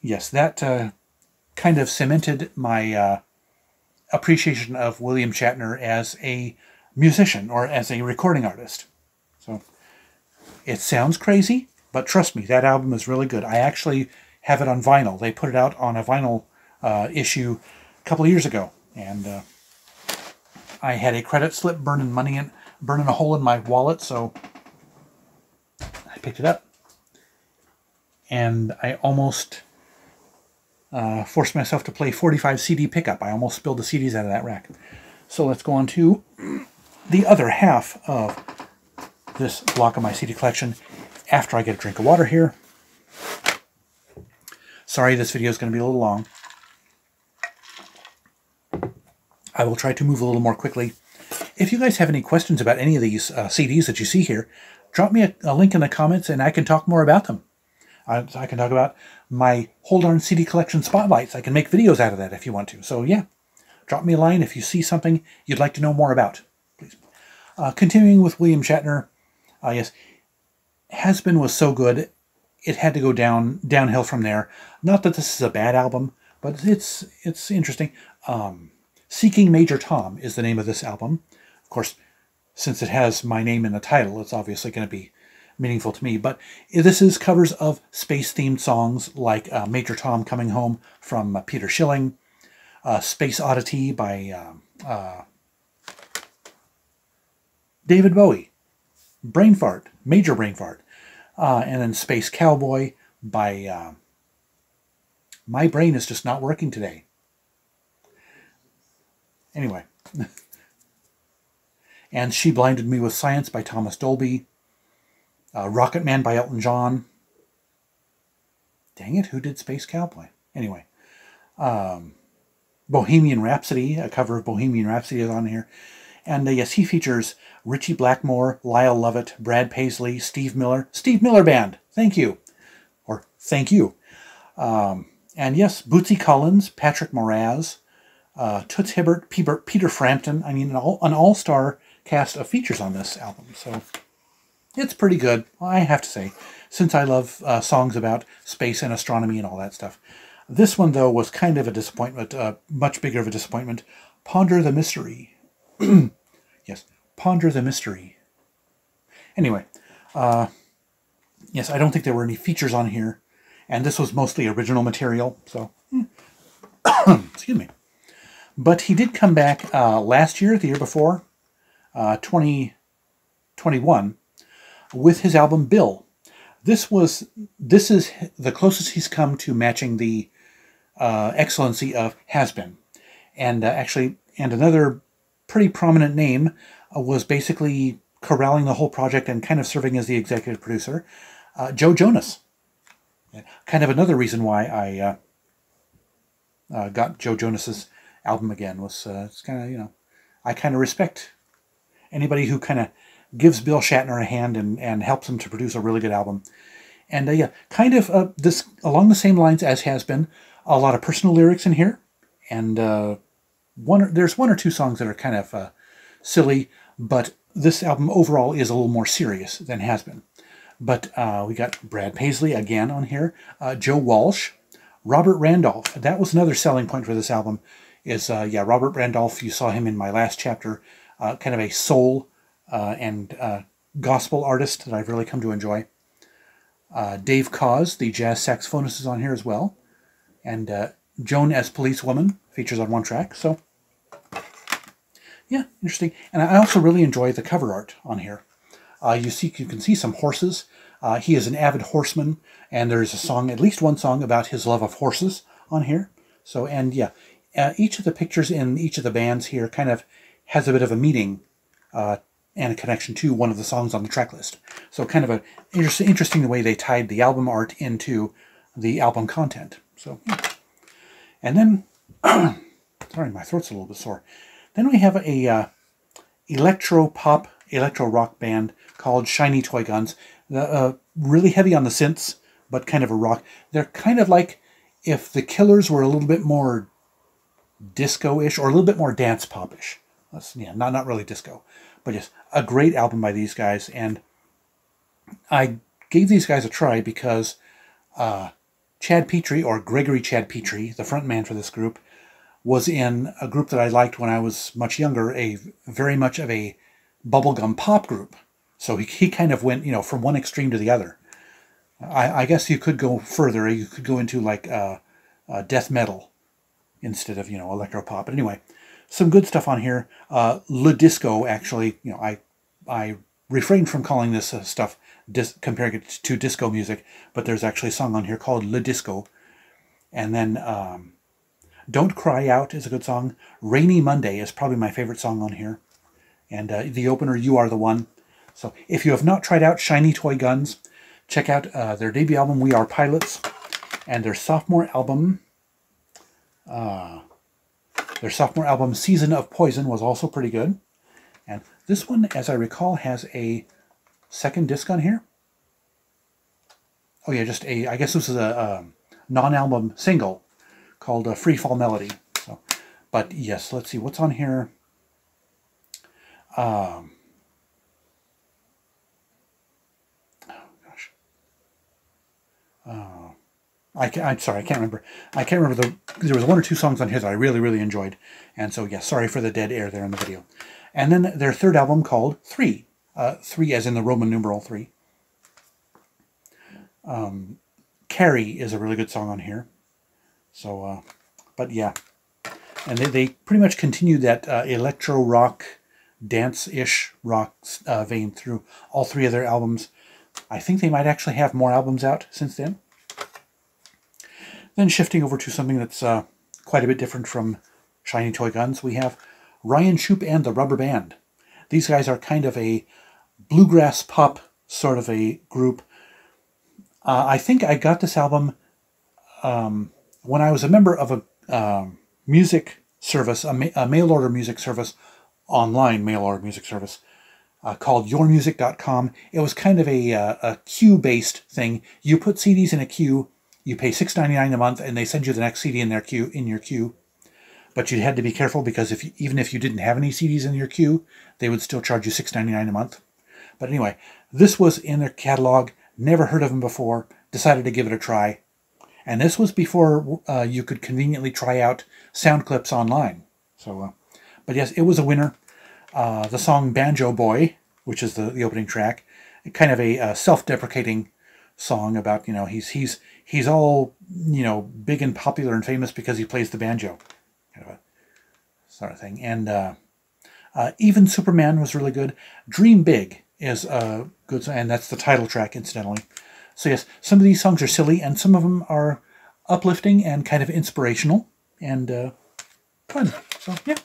yes, that uh, kind of cemented my uh, appreciation of William Shatner as a musician or as a recording artist. So it sounds crazy, but trust me, that album is really good. I actually have it on vinyl. They put it out on a vinyl uh, issue a couple years ago, and uh, I had a credit slip burning money in, burning a hole in my wallet, so I picked it up, and I almost uh, forced myself to play 45 CD pickup. I almost spilled the CDs out of that rack. So let's go on to the other half of this block of my CD collection after I get a drink of water here. Sorry, this video is going to be a little long. I will try to move a little more quickly. If you guys have any questions about any of these uh, CDs that you see here, drop me a, a, link in the comments and I can talk more about them. I, can talk about my Whole Darn CD collection spotlights. I can make videos out of that if you want to. So yeah, drop me a line if you see something you'd like to know more about, please. Uh, continuing with William Shatner, uh, yes, Has Been was so good, it had to go down downhill from there. Not that this is a bad album, but it's it's interesting. Um, Seeking Major Tom is the name of this album. Of course, since it has my name in the title, it's obviously going to be meaningful to me. But this is covers of space-themed songs like uh, Major Tom Coming Home from uh, Peter Schilling, uh, Space Oddity by um, uh, David Bowie, Brain Fart, Major Brain Fart, uh, and then Space Cowboy by uh, My Brain is Just Not Working Today. Anyway. and She Blinded Me with Science by Thomas Dolby. Uh, Rocket Man by Elton John. Dang it, who did Space Cowboy? Anyway. Um, Bohemian Rhapsody, a cover of Bohemian Rhapsody is on here. And uh, yes, he features Ritchie Blackmore, Lyle Lovett, Brad Paisley, Steve Miller. Steve Miller Band, thank you. Or thank you. Um, and yes, Bootsy Collins, Patrick Moraz, uh, Toots Hibbert, Peter, Frampton. I mean, an, all, an all-star cast of features on this album. So it's pretty good, I have to say, since I love uh, songs about space and astronomy and all that stuff. This one, though, was kind of a disappointment, uh, much bigger of a disappointment. Ponder the Mystery. yes, Ponder the Mystery. Anyway, uh, yes, I don't think there were any features on here, and this was mostly original material, so, hmm. excuse me. But he did come back uh, last year, the year before, uh, 2021, with his album Bill. This was this is the closest he's come to matching the uh, excellency of Has Been, and uh, actually, and another pretty prominent name uh, was basically corralling the whole project and kind of serving as the executive producer, uh, Joe Jonas. Kind of another reason why I uh, uh, got Joe Jonas's album again was it's kind of you know I kind of respect anybody who kind of gives Bill Shatner a hand and, and helps him to produce a really good album. And uh, yeah, kind of uh, this along the same lines as has been a lot of personal lyrics in here, and uh, one there's one or two songs that are kind of uh, silly, but this album overall is a little more serious than has been. But uh, we got Brad Paisley again on here, uh, Joe Walsh, Robert Randolph. That was another selling point for this album. Is yeah, Robert Randolph. You saw him in my last chapter. kind of a soul uh, and uh, gospel artist that I've really come to enjoy. Uh, Dave Koz, the jazz saxophonist, is on here as well. And uh, Joan as Policewoman features on one track. So, yeah, interesting. And I also really enjoy the cover art on here. Uh, you see, you can see some horses. Uh, he is an avid horseman, and there's a song, at least one song, about his love of horses on here. So, and yeah, each of the pictures in each of the bands here kind of has a bit of a meaning uh, and a connection to one of the songs on the track list. So kind of a interesting, interesting the way they tied the album art into the album content. So, and then, sorry, my throat's a little bit sore. Then we have a uh, electro pop, electro rock band called Shiny Toy Guns. Uh, really heavy on the synths, but kind of a rock. They're kind of like if the Killers were a little bit more disco-ish or a little bit more dance pop-ish. Yeah, not, not really disco. But yes, a great album by these guys. And I gave these guys a try because uh, Chad Petree, or Gregory Chad Petree, the front man for this group, was in a group that I liked when I was much younger, a very much of a bubblegum pop group. So he, he kind of went, you know, from one extreme to the other. I, I guess you could go further. You could go into like uh, uh, death metal instead of, you know, electro pop. But anyway, some good stuff on here. Uh, Le Disco, actually, you know, I I refrained from calling this uh, stuff dis- comparing it to disco music, but there's actually a song on here called Le Disco. And then um, Don't Cry Out is a good song. Rainy Monday is probably my favorite song on here. And uh, the opener, You Are the One. So if you have not tried out Shiny Toy Guns, check out uh, their debut album, We Are Pilots, and their sophomore album, uh, their sophomore album, Season of Poison, was also pretty good. And this one, as I recall, has a second disc on here. oh yeah, just a, I guess this is a, a non-album single called uh, Free Fall Melody. So, but yes, let's see what's on here. Um, oh gosh. Uh, I can, I'm sorry, I can't remember. I can't remember the. There was one or two songs on here that I really, really enjoyed, and so yeah, sorry for the dead air there in the video. And then their third album called Three, uh, three as in the Roman numeral three. Um, Carrie is a really good song on here. So, uh, but yeah, and they, they pretty much continued that uh, electro rock, dance-ish rock uh, vein through all three of their albums. I think they might actually have more albums out since then. Then shifting over to something that's uh, quite a bit different from Shiny Toy Guns, we have Ryan Shupe and the Rubber Band. These guys are kind of a bluegrass pop sort of a group. Uh, I think I got this album um, when I was a member of a um, music service, a, ma a, mail order music service, online mail order music service uh, called yourmusic.com. It was kind of a, uh, a queue based thing. You put CDs in a queue you pay $6.99 a month, and they send you the next CD in their queue in your queue. But you had to be careful because if you, even if you didn't have any CDs in your queue, they would still charge you $6.99 a month. But anyway, this was in their catalog. Never heard of them before. Decided to give it a try. And this was before uh, you could conveniently try out sound clips online. So, uh, but yes, it was a winner. Uh, the song Banjo Boy, which is the, the opening track, kind of a uh, self-deprecating song about you know he's he's he's all you know big and popular and famous because he plays the banjo, kind of a sort of thing. And uh, uh, even Superman was really good. Dream Big is a good, song, and that's the title track, incidentally. So yes, some of these songs are silly, and some of them are uplifting and kind of inspirational and uh, fun. So yeah,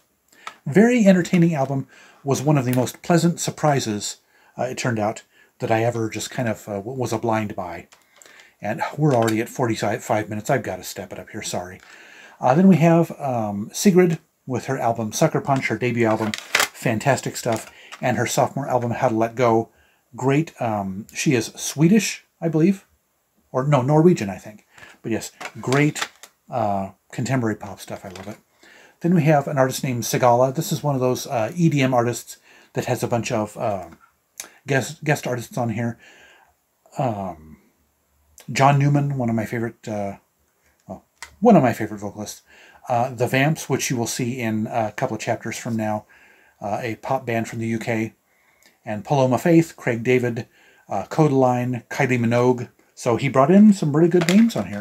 very entertaining album. Was one of the most pleasant surprises. Uh, it turned out that I ever just kind of uh, was a blind buy. And we're already at 45 minutes. I've got to step it up here. Sorry. Uh, then we have um, Sigrid with her album Sucker Punch, her debut album. Fantastic stuff. And her sophomore album, How to Let Go. Great. Um, she is Swedish, I believe. Or no, Norwegian, I think. But yes, great uh, contemporary pop stuff. I love it. Then we have an artist named Sigala. This is one of those uh, EDM artists that has a bunch of uh, guest guest artists on here. Um, John Newman, one of my favorite, uh, well, one of my favorite vocalists. Uh, the Vamps, which you will see in a couple of chapters from now, uh, a pop band from the UK, and Paloma Faith, Craig David, uh, Kodaline, Kylie Minogue. So he brought in some really good names on here.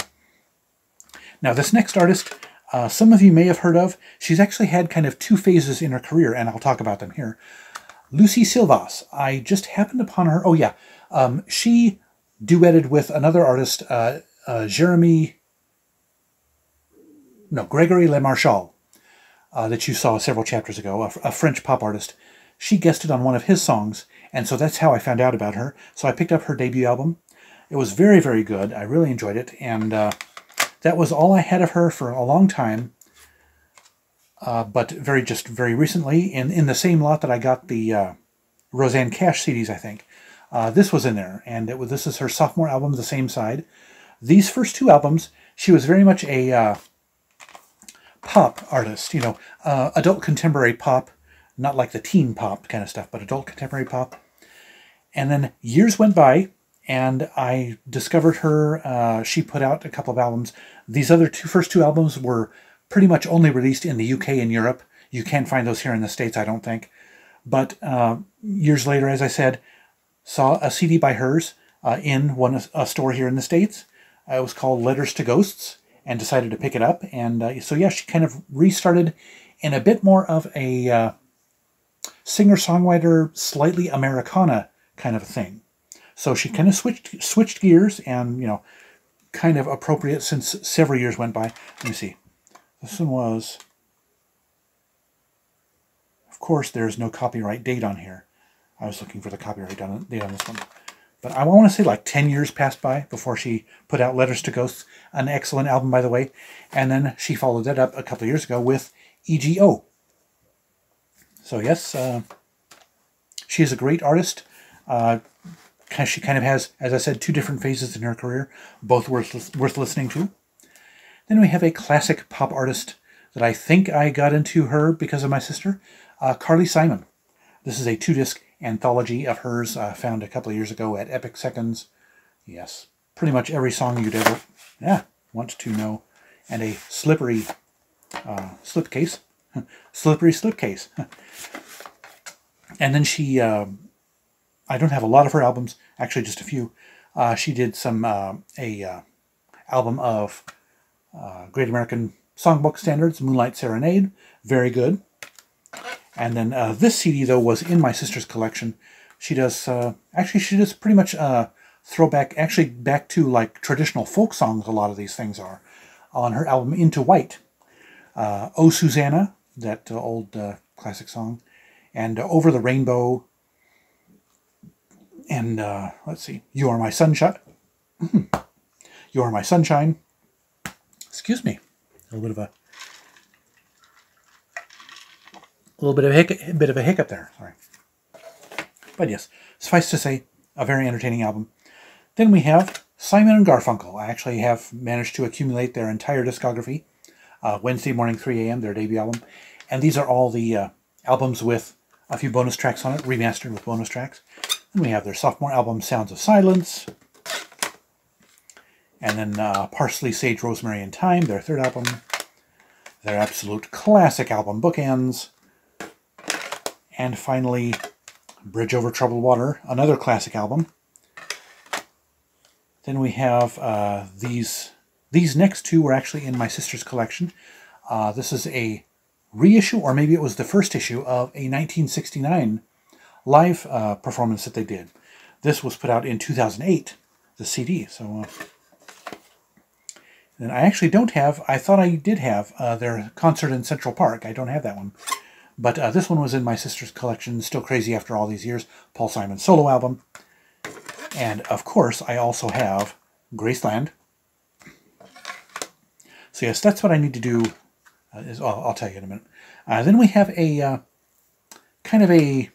Now, this next artist, uh, some of you may have heard of. She's actually had kind of two phases in her career, and I'll talk about them here. Lucy Silvas. I just happened upon her. Oh, yeah. Um, she duetted with another artist, uh, uh, Jeremy, no, Gregory Lemarchal, uh, that you saw several chapters ago, a, a, French pop artist. She guested on one of his songs, and so that's how I found out about her. So I picked up her debut album. It was very, very good. I really enjoyed it, and uh, that was all I had of her for a long time. Uh, but very just very recently, in, in the same lot that I got the uh, Rosanne Cash CDs, I think. Uh, this was in there, and it this is her sophomore album, the same side. These first two albums, she was very much a uh, pop artist, you know, uh, adult contemporary pop, not like the teen pop kind of stuff, but adult contemporary pop. And then years went by, and I discovered her. Uh, she put out a couple of albums. These other two first two albums were pretty much only released in the UK and Europe. You can't find those here in the States, I don't think. But uh, years later, as I said, saw a CD by hers uh, in one a store here in the States. Uh, it was called Letters to Ghosts and decided to pick it up. And uh, so, yeah, she kind of restarted in a bit more of a uh, singer-songwriter, slightly Americana kind of a thing. So she kind of switched switched gears and, you know, kind of appropriate since several years went by. Let me see. This one was, of course, there's no copyright date on here. I was looking for the copyright date on this one. But I want to say like 10 years passed by before she put out Letters to Ghosts, an excellent album, by the way. And then she followed that up a couple years ago with EGO. So yes, uh, she is a great artist. Uh, she kind of has, as I said, two different phases in her career, both worth, worth listening to. Then we have a classic pop artist that I think I got into her because of my sister, uh, Carly Simon. This is a two disc anthology of hers uh, found a couple of years ago at Epic Seconds. Yes, pretty much every song you'd ever yeah, want to know. And a slippery uh, slipcase. slippery slipcase. and then she, uh, I don't have a lot of her albums, actually just a few. Uh, she did some, uh, a uh, album of uh, Great American Songbook Standards, Moonlight Serenade, very good. And then uh, this CD, though, was in my sister's collection. She does, uh, actually, she does pretty much uh, throwback, actually back to like traditional folk songs, a lot of these things are, on her album Into White. Uh, oh Susanna, that uh, old uh, classic song, and Over the Rainbow, and let's see, You Are My Sunshine. you Are My Sunshine. Excuse me, a little bit of a a little bit of a hiccup, bit of a hiccup there. Sorry. But yes, suffice to say, a very entertaining album. Then we have Simon and Garfunkel. I actually have managed to accumulate their entire discography. Uh, Wednesday morning, 3 a.m., their debut album. And these are all the uh, albums with a few bonus tracks on it, remastered with bonus tracks. And we have their sophomore album, Sounds of Silence. And then uh, Parsley, Sage, Rosemary, and Thyme, their third album. Their absolute classic album, Bookends. And finally, Bridge Over Troubled Water, another classic album. Then we have uh, these. These next two were actually in my sister's collection. Uh, this is a reissue, or maybe it was the first issue of a 1969 live uh, performance that they did. This was put out in 2008, the CD. So, uh, and I actually don't have. I thought I did have uh, their concert in Central Park. I don't have that one. But uh, this one was in my sister's collection, Still Crazy After All These Years, Paul Simon solo album. And of course, I also have Graceland. So yes, that's what I need to do. Uh, is, I'll, I'll, tell you in a minute. Uh, then we have a uh, kind of a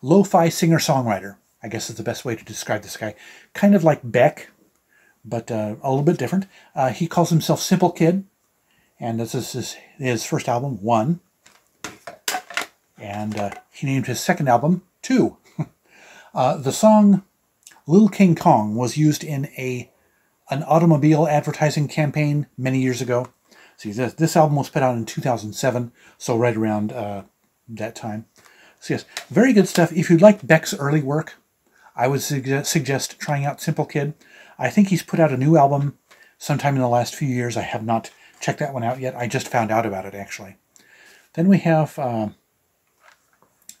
lo-fi singer-songwriter. I guess is the best way to describe this guy. Kind of like Beck, but uh, a little bit different. Uh, he calls himself Simple Kid, and this is his, his first album, One and uh, he named his second album Two. uh, the song Little King Kong was used in a an automobile advertising campaign many years ago. See, this, this album was put out in 2007, so right around uh, that time. So yes, very good stuff. If you like Beck's early work, I would suggest, suggest trying out Simple Kid. I think he's put out a new album sometime in the last few years. I have not checked that one out yet. I just found out about it, actually. Then we have uh,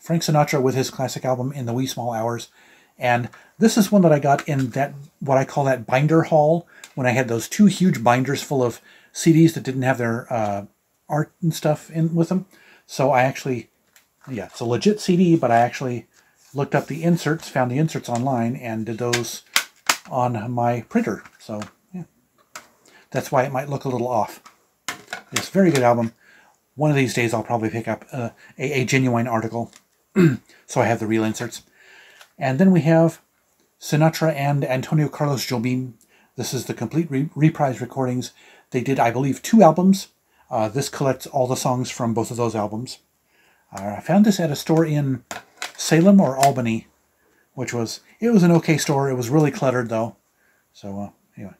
Frank Sinatra with his classic album In the Wee Small Hours. And this is one that I got in that, what I call that binder haul, when I had those two huge binders full of CDs that didn't have their uh, art and stuff in with them. So I actually, yeah, it's a legit CD, but I actually looked up the inserts, found the inserts online, and did those on my printer. So, yeah, that's why it might look a little off. It's a very good album. One of these days I'll probably pick up uh, a, a genuine article so I have the real inserts. And then we have Sinatra and Antonio Carlos Jobim. This is the complete re reprise recordings. They did, I believe, two albums. Uh, this collects all the songs from both of those albums. Uh, I found this at a store in Salem or Albany, which was, it was an okay store. It was really cluttered though. So uh, anyway.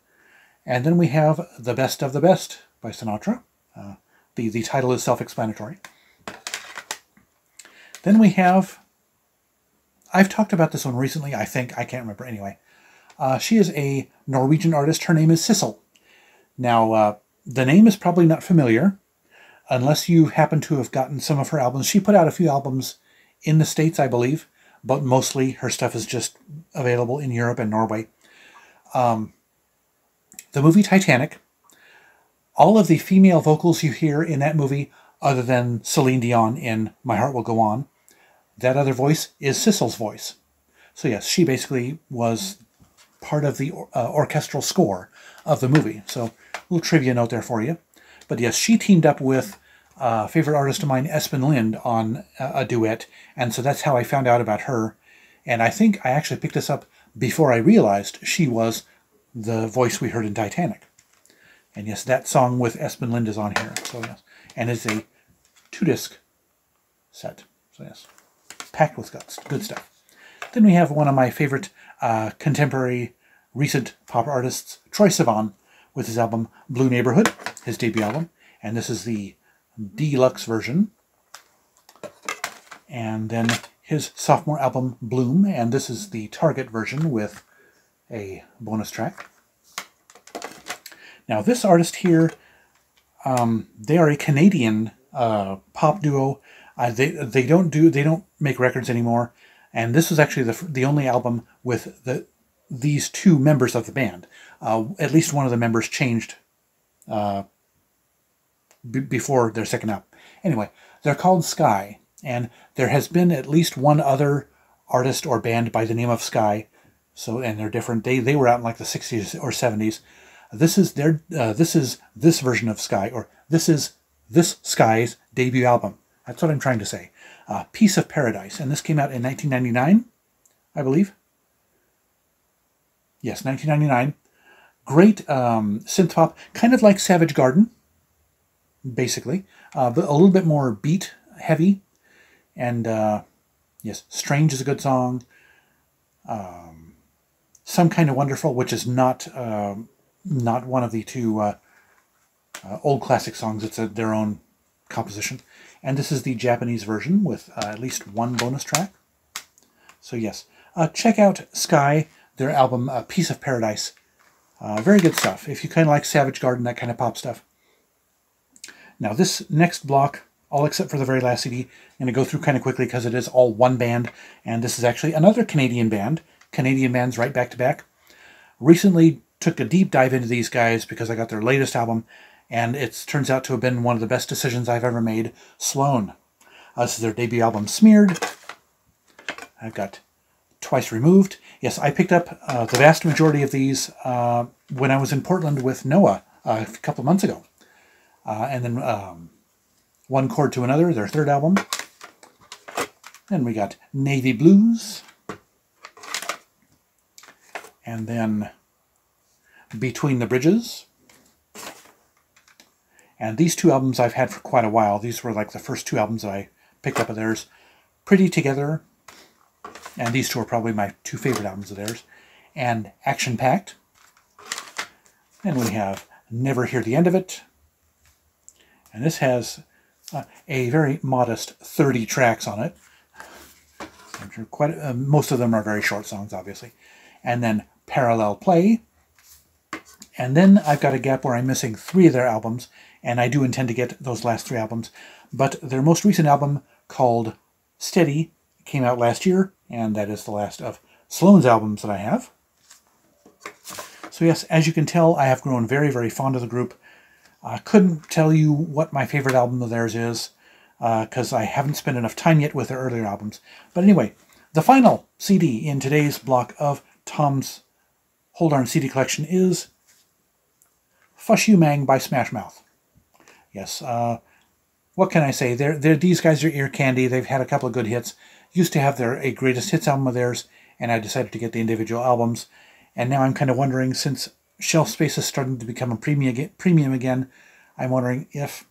And then we have The Best of the Best by Sinatra. Uh, the, the title is self-explanatory. Then we have, I've talked about this one recently, I think, I can't remember anyway. Uh, she is a Norwegian artist. Her name is Sissel. Now, uh, the name is probably not familiar, unless you happen to have gotten some of her albums. She put out a few albums in the States, I believe, but mostly her stuff is just available in Europe and Norway. Um, the movie Titanic, all of the female vocals you hear in that movie, other than Celine Dion in My Heart Will Go On, that other voice is Sissel's voice. So yes, she basically was part of the uh, orchestral score of the movie. So a little trivia note there for you. But yes, she teamed up with uh, favorite artist of mine, Espen Lind, on a, a duet, and so that's how I found out about her. And I think I actually picked this up before I realized she was the voice we heard in Titanic. And yes, that song with Espen Lind is on here. So yes, and it's a two-disc set. So yes, packed with good stuff. Then we have one of my favorite uh, contemporary recent pop artists, Troye Sivan, with his album Blue Neighborhood, his debut album. And this is the deluxe version. And then his sophomore album, Bloom, and this is the Target version with a bonus track. Now, this artist here, um, they are a Canadian uh, pop duo. Uh, they they don't do they don't make records anymore, and this was actually the the only album with the these two members of the band. Uh, at least one of the members changed uh, before their second album. Anyway, they're called Sky, and there has been at least one other artist or band by the name of Sky. So, and they're different. They they were out in like the 60s or 70s. This is their uh, this is this version of Sky, or this is this Sky's debut album. That's what I'm trying to say. Uh, Piece of Paradise, and this came out in 1999, I believe. Yes, 1999. Great um, synth pop, kind of like Savage Garden, basically, uh, but a little bit more beat heavy. And uh, yes, Strange is a good song. Um, Some Kind of Wonderful, which is not um, not one of the two uh, uh, old classic songs. It's a, their own composition. And this is the Japanese version with uh, at least one bonus track. So yes, uh, check out Sky, their album uh, Piece of Paradise. Uh, very good stuff. If you kind of like Savage Garden, that kind of pop stuff. Now this next block, all except for the very last CD, I'm going to go through kind of quickly because it is all one band. And this is actually another Canadian band. Canadian bands right back to back. Recently took a deep dive into these guys because I got their latest album, and it turns out to have been one of the best decisions I've ever made. Sloan. Uh, this is their debut album, Smeared. I've got Twice Removed. Yes, I picked up uh, the vast majority of these uh, when I was in Portland with Noah uh, a couple months ago. Uh, and then um, One Chord to Another, their third album. Then we got Navy Blues. And then Between the Bridges. And these two albums I've had for quite a while. These were like the first two albums I picked up of theirs. Pretty Together. And these two are probably my two favorite albums of theirs. And Action Packed. And we have Never Hear the End of It. And this has uh, a very modest 30 tracks on it. Quite uh, most of them are very short songs, obviously. And then Parallel Play. And then I've got a gap where I'm missing three of their albums, and I do intend to get those last three albums. But their most recent album, called Steady, came out last year, and that is the last of Sloan's albums that I have. So yes, as you can tell, I have grown very, very fond of the group. I couldn't tell you what my favorite album of theirs is, because uh, I haven't spent enough time yet with their earlier albums. But anyway, the final CD in today's block of Tom's Whole Darn CD collection is Fush You Mang by Smash Mouth. Yes, uh, what can I say? They're, they're, these guys are ear candy. They've had a couple of good hits. Used to have their a greatest hits album of theirs, and I decided to get the individual albums. And now I'm kind of wondering, since shelf space is starting to become a premium premium again, I'm wondering if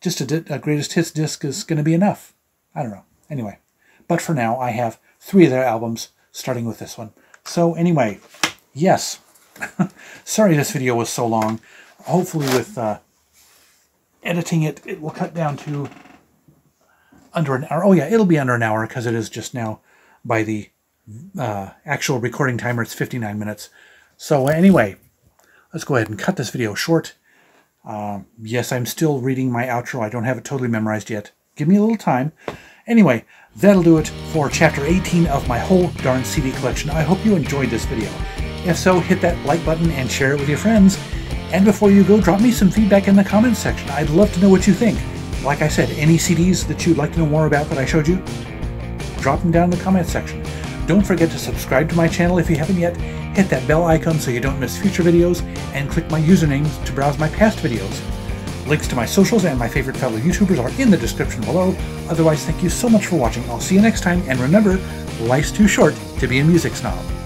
just a, a greatest hits disc is going to be enough. I don't know. Anyway, but for now, I have three of their albums, starting with this one. So anyway, yes. Sorry this video was so long hopefully with uh, editing it, it will cut down to under an hour. Oh yeah, it'll be under an hour because it is just now by the uh, actual recording timer. It's 59 minutes. So anyway, let's go ahead and cut this video short. Uh, yes, I'm still reading my outro. I don't have it totally memorized yet. Give me a little time. Anyway, that'll do it for Chapter 18 of my whole darn CD collection. I hope you enjoyed this video. If so, hit that like button and share it with your friends. And before you go, drop me some feedback in the comments section. I'd love to know what you think. Like I said, any CDs that you'd like to know more about that I showed you, drop them down in the comments section. Don't forget to subscribe to my channel if you haven't yet, hit that bell icon so you don't miss future videos, and click my username to browse my past videos. Links to my socials and my favorite fellow YouTubers are in the description below. Otherwise, thank you so much for watching. I'll see you next time, and remember, life's too short to be a music snob.